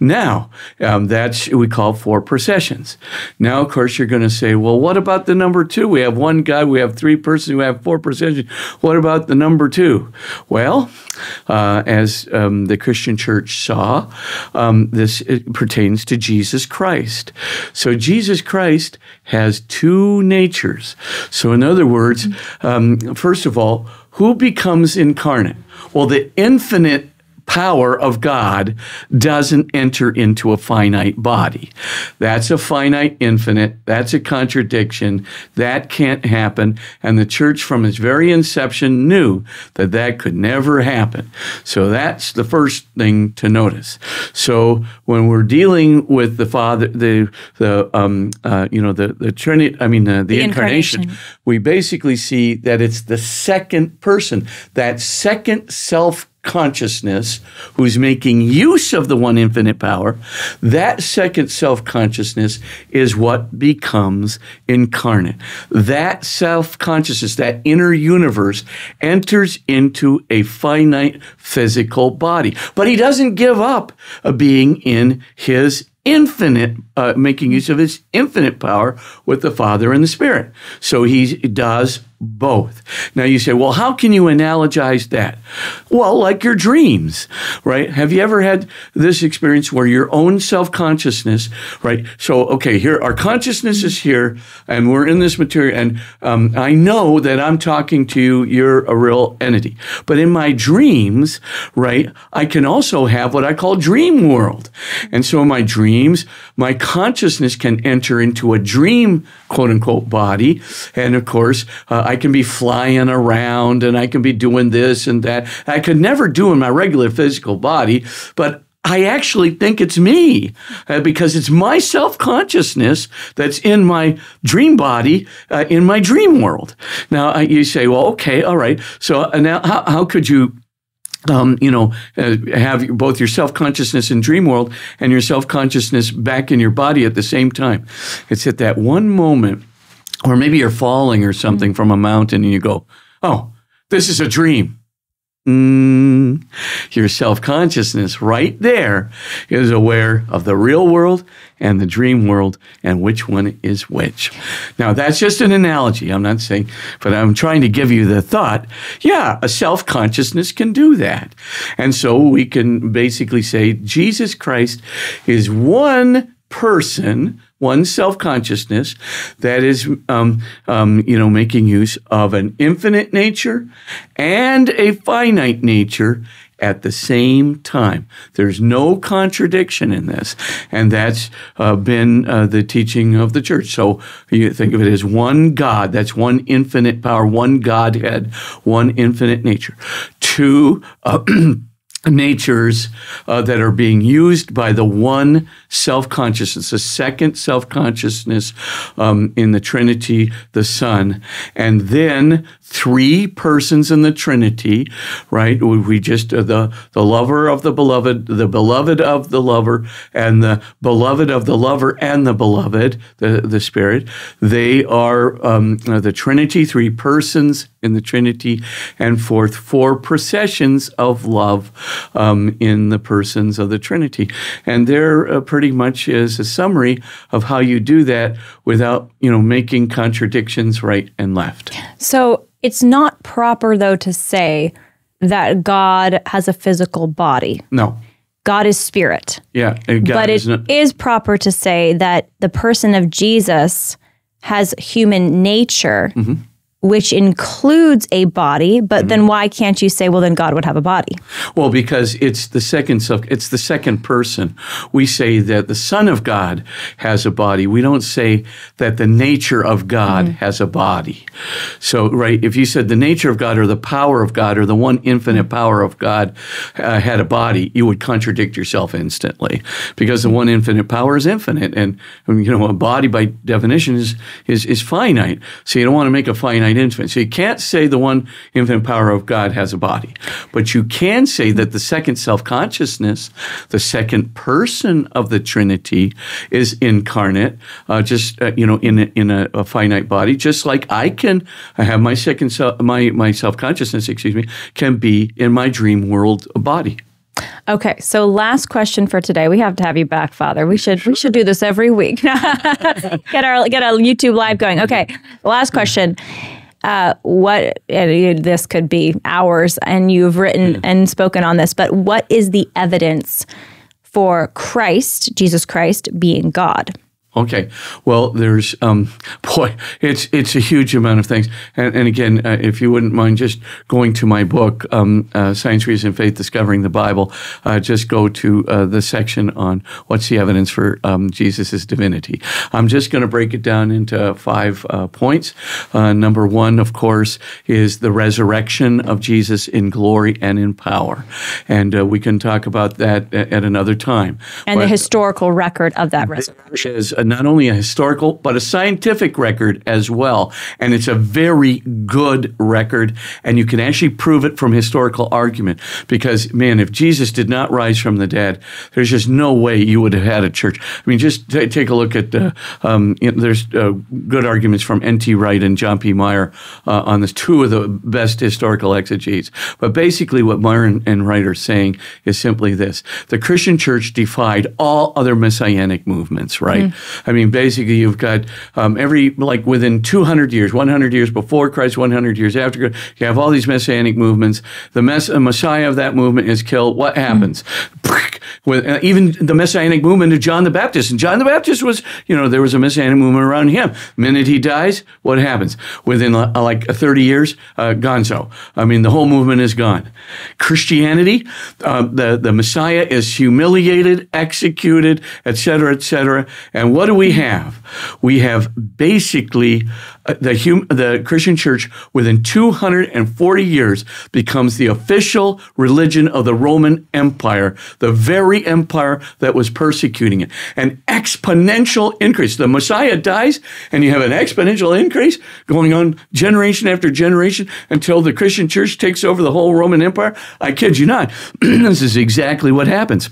Now, um, that's we call four processions. Now, of course, you're going to say, well, what about the number two? We have one God, we have three persons, we have four processions. What about the number two? Well, uh, as um, the Christian church saw, um, this pertains to Jesus Christ. So Jesus Christ has two natures. So, in other words, um, first of all, who becomes incarnate? Well, the infinite power of God doesn't enter into a finite body. That's a finite infinite. That's a contradiction. That can't happen. And the church, from its very inception, knew that that could never happen. So that's the first thing to notice. So when we're dealing with the Father, the the um, uh, you know the the Trinity, I mean uh, the, the incarnation, incarnation, we basically see that it's the second person, that second self consciousness who's making use of the one infinite power, that second self consciousness is what becomes incarnate. That self consciousness, that inner universe, enters into a finite physical body. But he doesn't give up a being in his infinite, uh, making use of his infinite power with the Father and the Spirit. So he does both. Now you say, well, how can you analogize that? Well, like your dreams, right? Have you ever had this experience where your own self consciousness, right? So, okay, here, our consciousness is here, and we're in this material, and um, I know that I'm talking to you, you're a real entity. But in my dreams, right, I can also have what I call dream world. And so in my dreams, my consciousness can enter into a dream, quote unquote, body. And of course, uh, I can be flying around and I can be doing this and that. I could never do in my regular physical body, but I actually think it's me uh, because it's my self consciousness that's in my dream body, uh, in my dream world. Now, uh, you say, well, okay, all right. So uh, now, how, how could you um, you know, uh, have both your self consciousness in dream world and your self consciousness back in your body at the same time. It's at that one moment or maybe you're falling or something mm-hmm. from a mountain and you go, oh, this is a dream. Mm, your self consciousness right there is aware of the real world and the dream world and which one is which. Now, that's just an analogy. I'm not saying, but I'm trying to give you the thought yeah, a self consciousness can do that. And so we can basically say Jesus Christ is one person one self consciousness that is, um, um, you know, making use of an infinite nature and a finite nature at the same time. There's no contradiction in this. And that's uh, been uh, the teaching of the church. So you think of it as one God, that's one infinite power, one Godhead, one infinite nature. Two, uh, natures uh, that are being used by the one self consciousness, the second self consciousness um, in the Trinity, the Son, and then three persons in the Trinity, right? We just uh, the the lover of the beloved, the beloved of the lover, and the beloved of the lover and the beloved, the the Spirit. They are um, uh, the Trinity, three persons in the Trinity, and fourth, four processions of love um, in the persons of the Trinity. And there uh, pretty much is a summary of how you do that without, you know, making contradictions right and left.
So it's not proper, though, to say that God has a physical body.
No.
God is spirit.
Yeah.
but it not- is proper to say that the person of Jesus has human nature. Mm-hmm which includes a body, but mm-hmm. then why can't you say, well, then God would have a body?
Well, because it's the second self, it's the second person. We say that the Son of God has a body. We don't say that the nature of God mm-hmm. has a body. So, right, if you said the nature of God or the power of God or the one infinite power of God uh, had a body, you would contradict yourself instantly because the one infinite power is infinite, and you know a body by definition is is is finite. So you don't want to make a finite finite infinite. So you can't say the one infinite power of God has a body, but you can say that the second self consciousness, the second person of the Trinity, is incarnate, uh, just uh, you know, in a, in a, a, finite body, just like I can I have my second self, my my self consciousness, excuse me, can be in my dream world a body.
Okay, so last question for today. We have to have you back, Father. We should we should do this every week. get our get our YouTube live going. Okay, last question uh, what this could be hours, and you've written mm. and spoken on this, but what is the evidence for Christ, Jesus Christ, being God?
Okay. Well, there's um, boy, it's it's a huge amount of things. And, and again, uh, if you wouldn't mind just going to my book, um, uh, Science, Reason, Faith: Discovering the Bible, uh, just go to uh, the section on what's the evidence for um, Jesus' divinity. I'm just going to break it down into five uh, points. Uh, number one, of course, is the resurrection of Jesus in glory and in power, and we can talk about that at, another time.
And but the historical record of that resurrection
not only a historical, but a scientific record as well. And it's a very good record. And you can actually prove it from historical argument. Because, man, if Jesus did not rise from the dead, there's just no way you would have had a church. I mean, just t- take a look at, uh, um, you know, there's uh, good arguments from N.T. Wright and John P. Meier uh, on this, two of the best historical exegetes. But basically, what Meier and, and Wright are saying is simply this the Christian church defied all other messianic movements, right? Mm. I mean, basically, you've got um, every, like within 200 years, 100 years before Christ, 100 years after, Christ, you have all these messianic movements. The mess, Messiah of that movement is killed. What happens? Mm-hmm. With, uh, even the messianic movement of John the Baptist. And John the Baptist was, you know, there was a messianic movement around him. The minute he dies, what happens? Within uh, like 30 years, uh, gonzo. I mean, the whole movement is gone. Christianity, uh, the, the Messiah is humiliated, executed, etc., etc. And what do we have? We have basically uh, Uh, the hum, the Christian church within 240 years becomes the official religion of the Roman Empire, the very empire that was persecuting it. An exponential increase. The Messiah dies, and you have an exponential increase going on generation after generation until the Christian church takes over the whole Roman Empire. I kid you not. this is exactly what happens.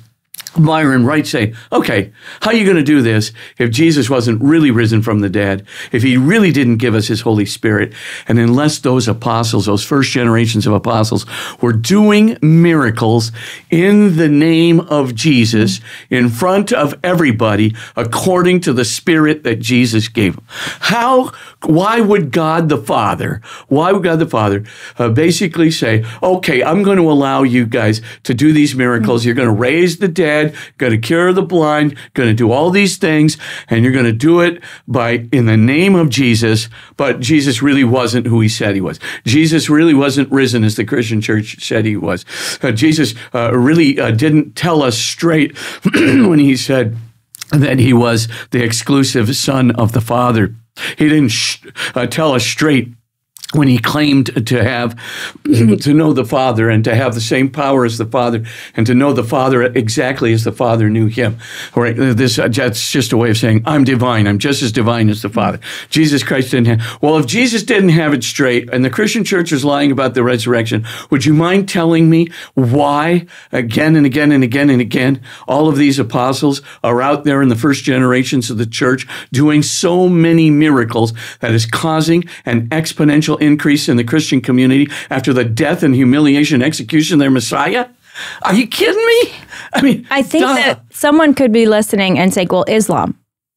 Byron Wright say, okay, how are you going to do this if Jesus wasn't really risen from the dead, if he really didn't give us his Holy Spirit, and unless those apostles, those first generations of apostles, were doing miracles in the name of Jesus in front of everybody according to the Spirit that Jesus gave them? How, why would God the Father, why would God the Father uh, basically say, okay, I'm going to allow you guys to do these miracles, you're going to raise the dead, dead, going to cure the blind, going to do all these things, and you're going to do it by in the name of Jesus. But Jesus really wasn't who he said he was. Jesus really wasn't risen as the Christian church said he was. Uh, Jesus uh, really uh, didn't tell us straight when he said that he was the exclusive son of the Father. He didn't uh, tell us straight when he claimed to have to know the father and to have the same power as the father and to know the father exactly as the father knew him. Right this uh, that's just a way of saying i'm divine. I'm just as divine as the father. Jesus christ didn't have well if jesus didn't have it straight and the christian church is lying about the resurrection would you mind telling me why again and again and again and again all of these apostles are out there in the first generations of the church doing so many miracles that is causing an exponential increase in the Christian community after the death and humiliation and execution of their Messiah? Are you kidding me? I mean,
I think duh. that someone could be listening and say, well, Islam.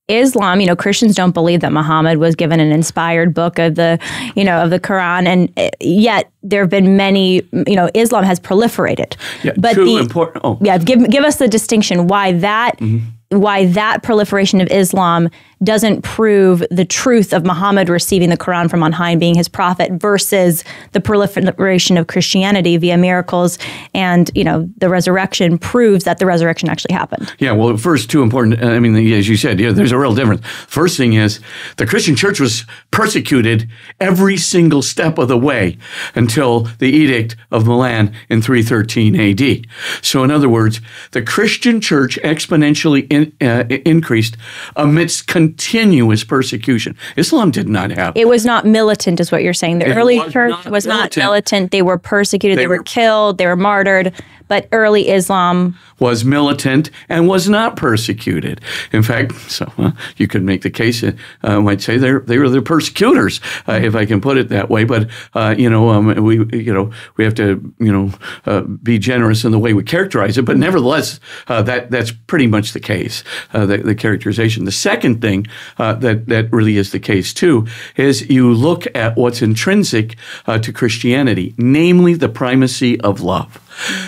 Islam, you know, Christians don't believe that Muhammad was given an inspired book of the, you know, of the Quran, and eh, yet there have been many, you know, Islam has proliferated.
Yeah, but the, important. Oh.
Yeah, give give us the distinction why that, mm-hmm. why that proliferation of Islam doesn't prove the truth of Muhammad receiving the Quran from on high and being his prophet versus the proliferation of Christianity via miracles and you know the resurrection proves that the resurrection actually happened.
Yeah, well, first two important. I mean, as you said, yeah, there's a real difference. First thing is the Christian church was persecuted every single step of the way until the Edict of Milan in 313 A.D. So, in other words, the Christian church exponentially in, uh, increased amidst. Con- continuous persecution. Islam did not have.
It was not militant, is what you're saying. The it early was church not was militant. not militant. They were persecuted. They, they were, were killed. They were martyred. But early Islam
was militant and was not persecuted. In fact, so uh, you could make the case. Uh, I might say they they were the persecutors, uh, if I can put it that way. But uh, you know, um, we you know we have to you know uh, be generous in the way we characterize it. But nevertheless, uh, that that's pretty much the case. The, the, characterization. The second thing Uh, that that really is the case too is you look at what's intrinsic uh, to Christianity, namely the primacy of love.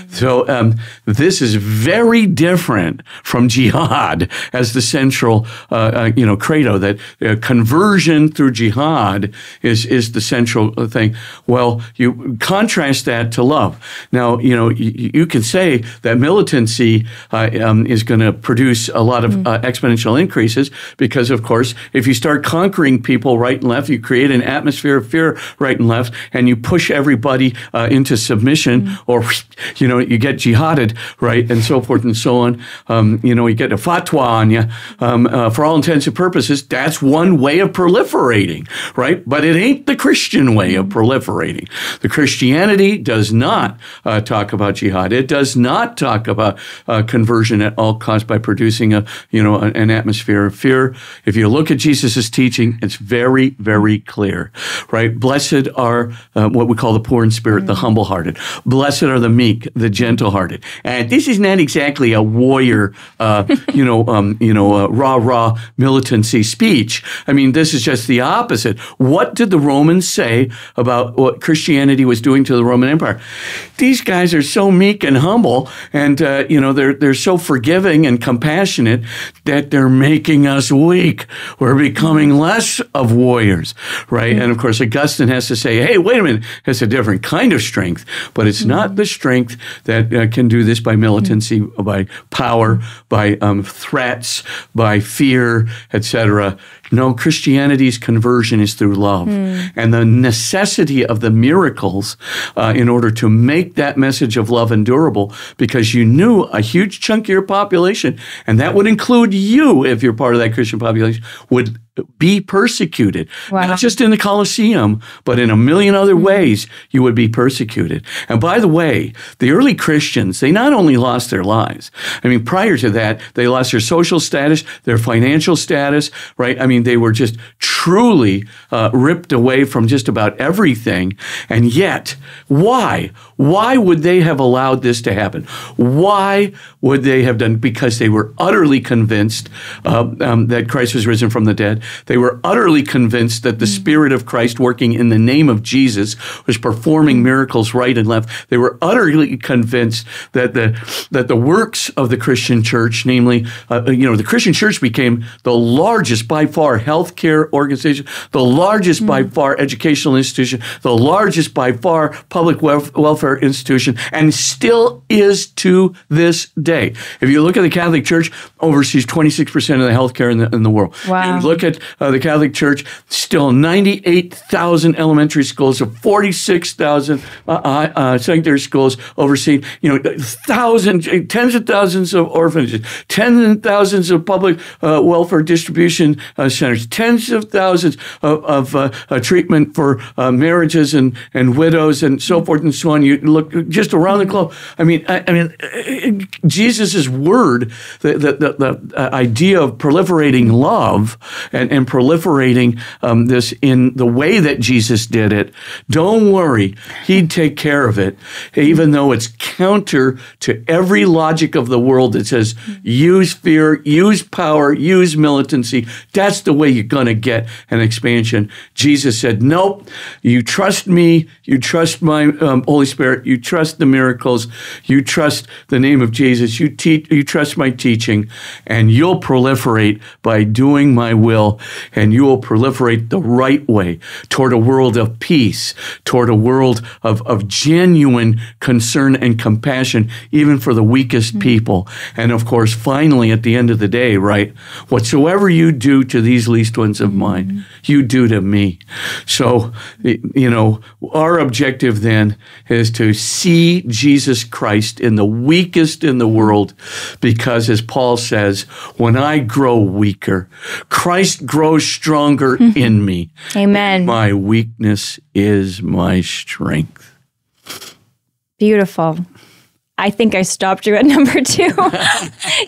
So um, this is very different from jihad as the central, uh, uh, you know, credo. That uh, conversion through jihad is is the central thing. Well, you contrast that to love. Now, you know, you, you can say that militancy uh, um, is going to produce a lot of mm. exponential increases because, of course, if you start conquering people right and left, you create an atmosphere of fear right and left, and you push everybody uh, into submission mm. or you know, you get jihaded, right, and so forth and so on. Um, you know, you get a fatwa on you. Um, uh, for all intents and purposes, that's one way of proliferating, right? But it ain't the Christian way of proliferating. The Christianity does not uh, talk about jihad. It does not talk about uh, conversion at all costs by producing a, you know, an atmosphere of fear. If you look at Jesus' teaching, it's very, very clear, right? Blessed are uh, what we call the poor in spirit, mm-hmm. the humble-hearted. Blessed are the meek meek, the gentle-hearted. And this is not exactly a warrior, uh, you know, um, you know, uh, rah rah militancy speech. I mean, this is just the opposite. What did the Romans say about what Christianity was doing to the Roman Empire? These guys are so meek and humble, and uh, you know, they're they're so forgiving and compassionate that they're making us weak. We're becoming less of warriors, right? Mm-hmm. And of course, Augustine has to say, "Hey, wait a minute, it's a different kind of strength, but it's mm-hmm. not the strength." Strength that uh, can do this by militancy, mm-hmm. by power, by um, threats, by fear, etc. No, Christianity's conversion is through love. Mm. And the necessity of the miracles uh, in order to make that message of love endurable, because you knew a huge chunk of your population, and that would include you if you're part of that Christian population, would be persecuted.
Wow.
Not just in the Colosseum, but in a million other ways, you would be persecuted. And by the way, the early Christians, they not only lost their lives, I mean, prior to that, they lost their social status, their financial status, right? I mean, they were just truly uh, ripped away from just about everything. And yet, why? Why would they have allowed this to happen? Why would they have done? Because they were utterly convinced uh, um, that Christ was risen from the dead. They were utterly convinced that the hmm. Spirit of Christ, working in the name of Jesus, was performing hmm. miracles right and left. They were utterly convinced that the that the works of the Christian church, namely, uh, uh you know, the Christian church became the largest by far healthcare organization, the largest by hmm. far educational institution, the largest by far public welf- welfare institution, and still is to this day. If you look at the Catholic Church, oversees 26% of the healthcare in the, in the world.
Wow.
You look at uh, the Catholic Church, still 98,000 elementary schools, of 46,000 uh, uh, secondary schools overseen, you know, thousands, tens of thousands of orphanages, tens of thousands of public uh, welfare distribution uh, centers, tens of thousands of, of uh, uh, treatment for uh, marriages and, and widows and so forth and so on. You look just around the globe. I mean, I, I mean, Jesus' word, the, the, the, the uh, idea of proliferating love and, and proliferating um, this in the way that Jesus did it, don't worry, he'd take care of it, even though it's counter to every logic of the world that says use fear, use power, use militancy. That's the way you're going to get an expansion. Jesus said, nope, you trust me, you trust my um, Holy Spirit, you trust the miracles, you trust the name of Jesus, you, teach, you trust my teaching, and you'll proliferate by doing my will, and you will proliferate the right way toward a world of peace, toward a world of, of genuine concern and compassion, even for the weakest hmm. people. And of course, finally, at the end of the day, right, whatsoever you do to these least ones of mine, hmm. you do to me. So, you know, our objective then is to see Jesus Christ in the weakest in the world, because as Paul says, when I grow weaker, Christ grows stronger mm-hmm. in me.
Amen.
My weakness is my strength.
Beautiful. I think I stopped you at number two.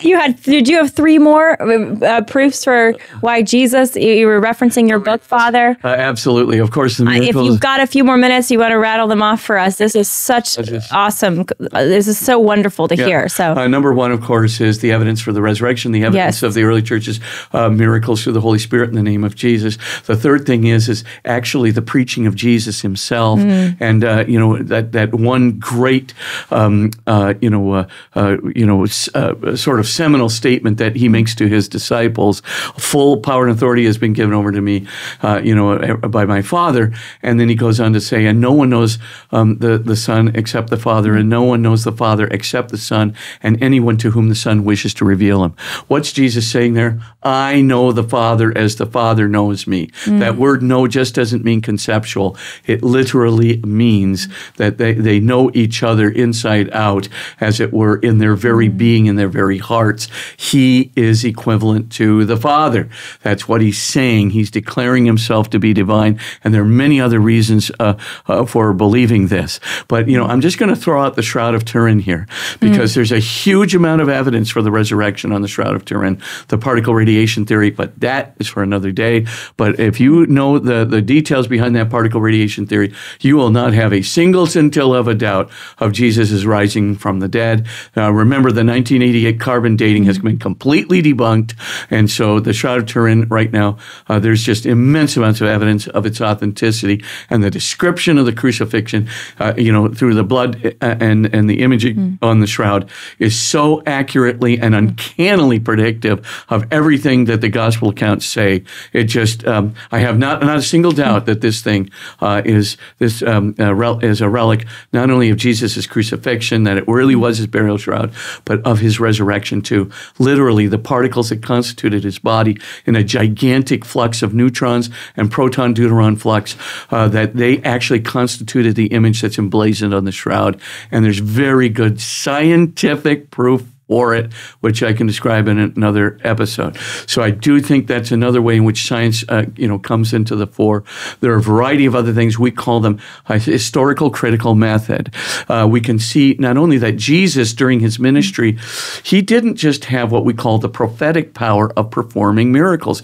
you had did you have three more uh, proofs for why Jesus? You, you were referencing your book, Father.
Uh, absolutely, of course, the
If you've got a few more minutes, you want to rattle them off for us. This is such
just-
awesome. uh, This is so wonderful to hear. So
Uh, number one, of course, is the evidence for the resurrection, the evidence
Yes.
of the early church's uh, miracles through the Holy Spirit in the name of Jesus. The third thing is is actually the preaching of Jesus Himself,
Mm.
and uh, you know that that one great um, uh, you know uh, uh, you know uh, sort of seminal statement that He makes to His disciples: "Full power and authority has been given over to me, uh, you know, by my Father." And then He goes on to say, "And no one knows um, the the Son except the Father, and no one knows the Father except the Son, and anyone to whom the Son wishes to reveal him. What's Jesus saying there? I know the Father as the Father knows me. That word know just doesn't mean conceptual. It literally means that they, they know each other inside out, as it were, in their very being, in their very hearts. He is equivalent to the Father. That's what he's saying. He's declaring himself to be divine, and there are many other reasons uh, uh, for believing this. But, you know, I'm just going to throw out the Shroud of Turin here because there's a huge amount of evidence for the resurrection on the Shroud of Turin, the particle radiation theory, but that is for another day. But if you know the, the details behind that particle radiation theory, you will not have a single scintilla of a doubt of Jesus rising from the dead. Uh, remember, the 1988 carbon dating has been completely debunked. And so the Shroud of Turin right now, uh, there's just immense amounts of evidence of its authenticity and the description of the crucifixion, uh, you know, through the blood uh, and, and the imaging on the shroud is so accurately and uncannily predictive of everything that the gospel accounts say. It just, um, I have not, not a single doubt that this thing uh, is this um, uh, rel- is a relic not only of Jesus' crucifixion, that it really was his burial shroud, but of his resurrection too. Literally, the particles that constituted his body in a gigantic flux of neutrons and proton deuteron flux, uh, that they actually constituted the image that's emblazoned on the shroud. And there's very good scientific proof for it, which I can describe in another episode. So I do think that's another way in which science, uh, you know, comes into the fore. There are a variety of other things. We call them historical critical method. Uh, we can see not only that Jesus, during his ministry, he didn't just have what we call the prophetic power of performing miracles.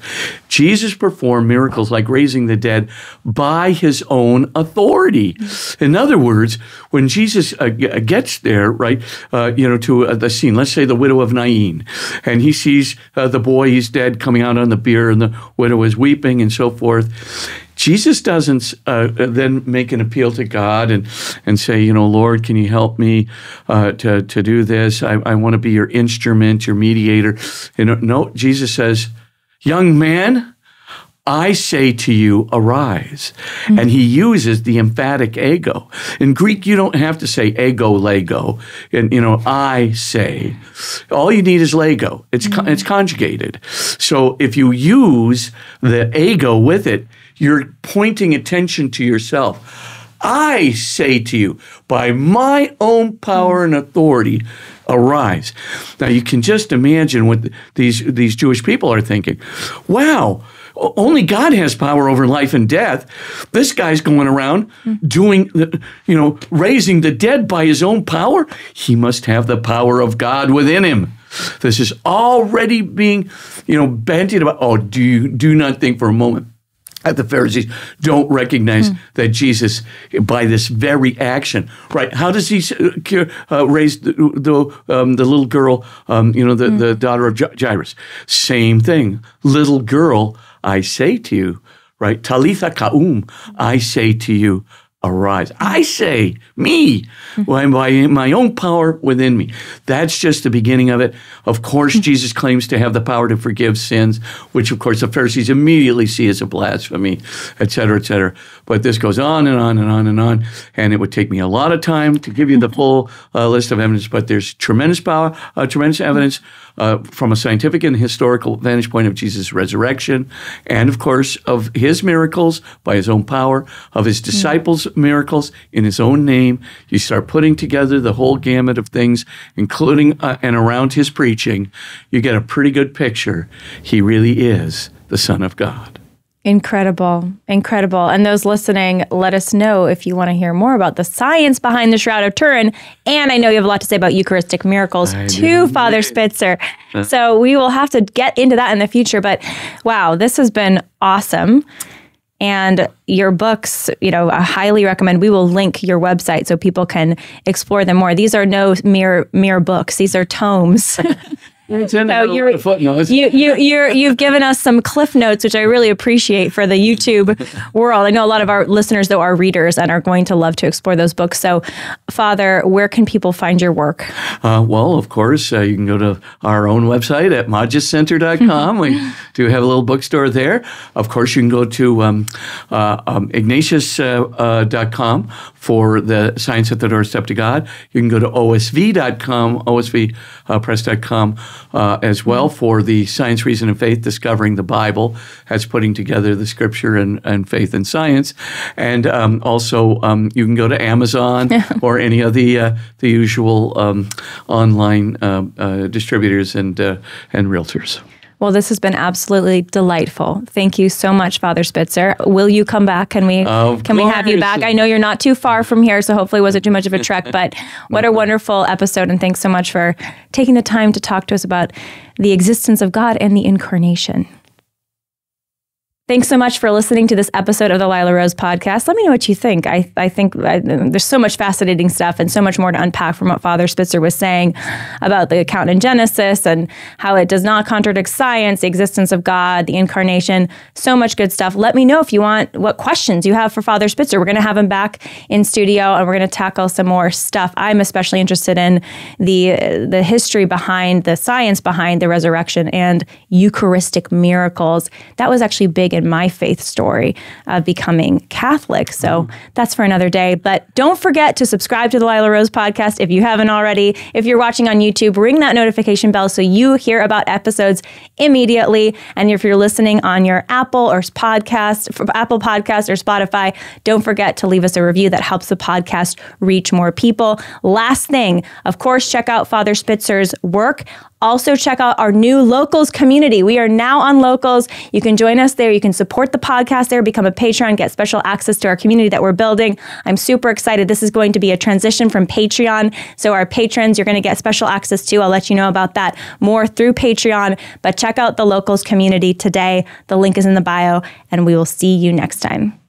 Jesus performed miracles like raising the dead by his own authority. In other words, when Jesus uh, gets there, right, uh, you know, to uh, the scene, let's say the widow of Nain, and he sees uh, the boy, he's dead, coming out on the bier, and the widow is weeping and so forth. Jesus doesn't uh, then make an appeal to God and, and say, you know, Lord, can you help me uh, to, to do this? I, I want to be your instrument, your mediator. You know, no, Jesus says, young man, I say to you, arise. Mm-hmm. And he uses the emphatic ego. In Greek, you don't have to say ego, lego. And, you know, I say. All you need is lego. It's, mm-hmm. it's conjugated. So if you use the ego with it, you're pointing attention to yourself. I say to you, by my own power and authority, arise. Now you can just imagine what these these Jewish people are thinking. Wow, only God has power over life and death. This guy's going around doing, you know, raising the dead by his own power. He must have the power of God within him. This is already being, you know, bandied about. Oh, do you do not think for a moment that the Pharisees don't recognize mm. that Jesus, by this very action, right? How does he uh, uh raise the the, um, the, little girl, um, you know, the, mm. the daughter of Jairus? Same thing, little girl I say to you, right? Talitha koum, I say to you, arise. I say, me, by my own power within me. That's just the beginning of it. Of course, Jesus claims to have the power to forgive sins, which, of course, the Pharisees immediately see as a blasphemy, et cetera, et cetera. But this goes on and on and on and on. And it would take me a lot of time to give you the full uh, list of evidence, but there's tremendous power, uh, tremendous evidence uh, from a scientific and historical vantage point of Jesus' resurrection, and of course of his miracles by his own power, of his disciples' mm. Miracles in his own name. You start putting together the whole gamut of things, including uh, and around his preaching, you get a pretty good picture. He really is the Son of God.
Incredible. Incredible. And those listening, let us know if you want to hear more about the science behind the Shroud of Turin. And I know you have a lot to say about Eucharistic miracles I to Father Spitzer. So we will have to get into that in the future. But wow, this has been awesome. And your books, you know, I highly recommend. We will link your website so people can explore them more. These are no mere mere books; these are tomes.
It's in so you're, footnotes.
You you you you've given us some cliff notes, which I really appreciate for the YouTube world. I know a lot of our listeners, though, are readers and are going to love to explore those books. So, Father, where can people find your work?
Uh, well, of course, uh, you can go to our own website at magiscenter.com. we do have a little bookstore there. Of course, you can go to um, uh, um, ignatius.com uh, for the Science at the Doorstep to God. You can go to osv.com, osvpress.com uh, as well for the Science, Reason, and Faith Discovering the Bible. That's putting together the scripture and, and faith and science. And um, also, um, you can go to Amazon or any of the, uh, the usual um, online uh, uh, distributors and, uh, and realtors.
Well, this has been absolutely delightful. Thank you so much, Father Spitzer. Will you come back? Can we
of
can course. we have you back? I know you're not too far from here, so hopefully it wasn't too much of a trek. But what a wonderful episode, and thanks so much for taking the time to talk to us about the existence of God and the incarnation. Thanks so much for listening to this episode of the Lila Rose podcast. Let me know what you think. I, I think I, there's so much fascinating stuff and so much more to unpack from what Father Spitzer was saying about the account in Genesis and how it does not contradict science, the existence of God, the incarnation, so much good stuff. Let me know if you want what questions you have for Father Spitzer. We're going to have him back in studio and we're going to tackle some more stuff. I'm especially interested in the the history behind the science behind the resurrection and Eucharistic miracles. That was actually big in in my faith story of becoming Catholic. So mm-hmm. that's for another day. But don't forget to subscribe to the Lila Rose podcast if you haven't already. If you're watching on YouTube, ring that notification bell so you hear about episodes immediately. And if you're listening on your Apple or podcast, Apple Podcast or Spotify, don't forget to leave us a review that helps the podcast reach more people. Last thing, of course, check out Father Spitzer's work also, check out our new Locals community. We are now on Locals. You can join us there. You can support the podcast there, become a patron, get special access to our community that we're building. I'm super excited. This is going to be a transition from Patreon. So, our patrons, you're going to get special access to. I'll let you know about that more through Patreon. But check out the Locals community today. The link is in the bio, and we will see you next time.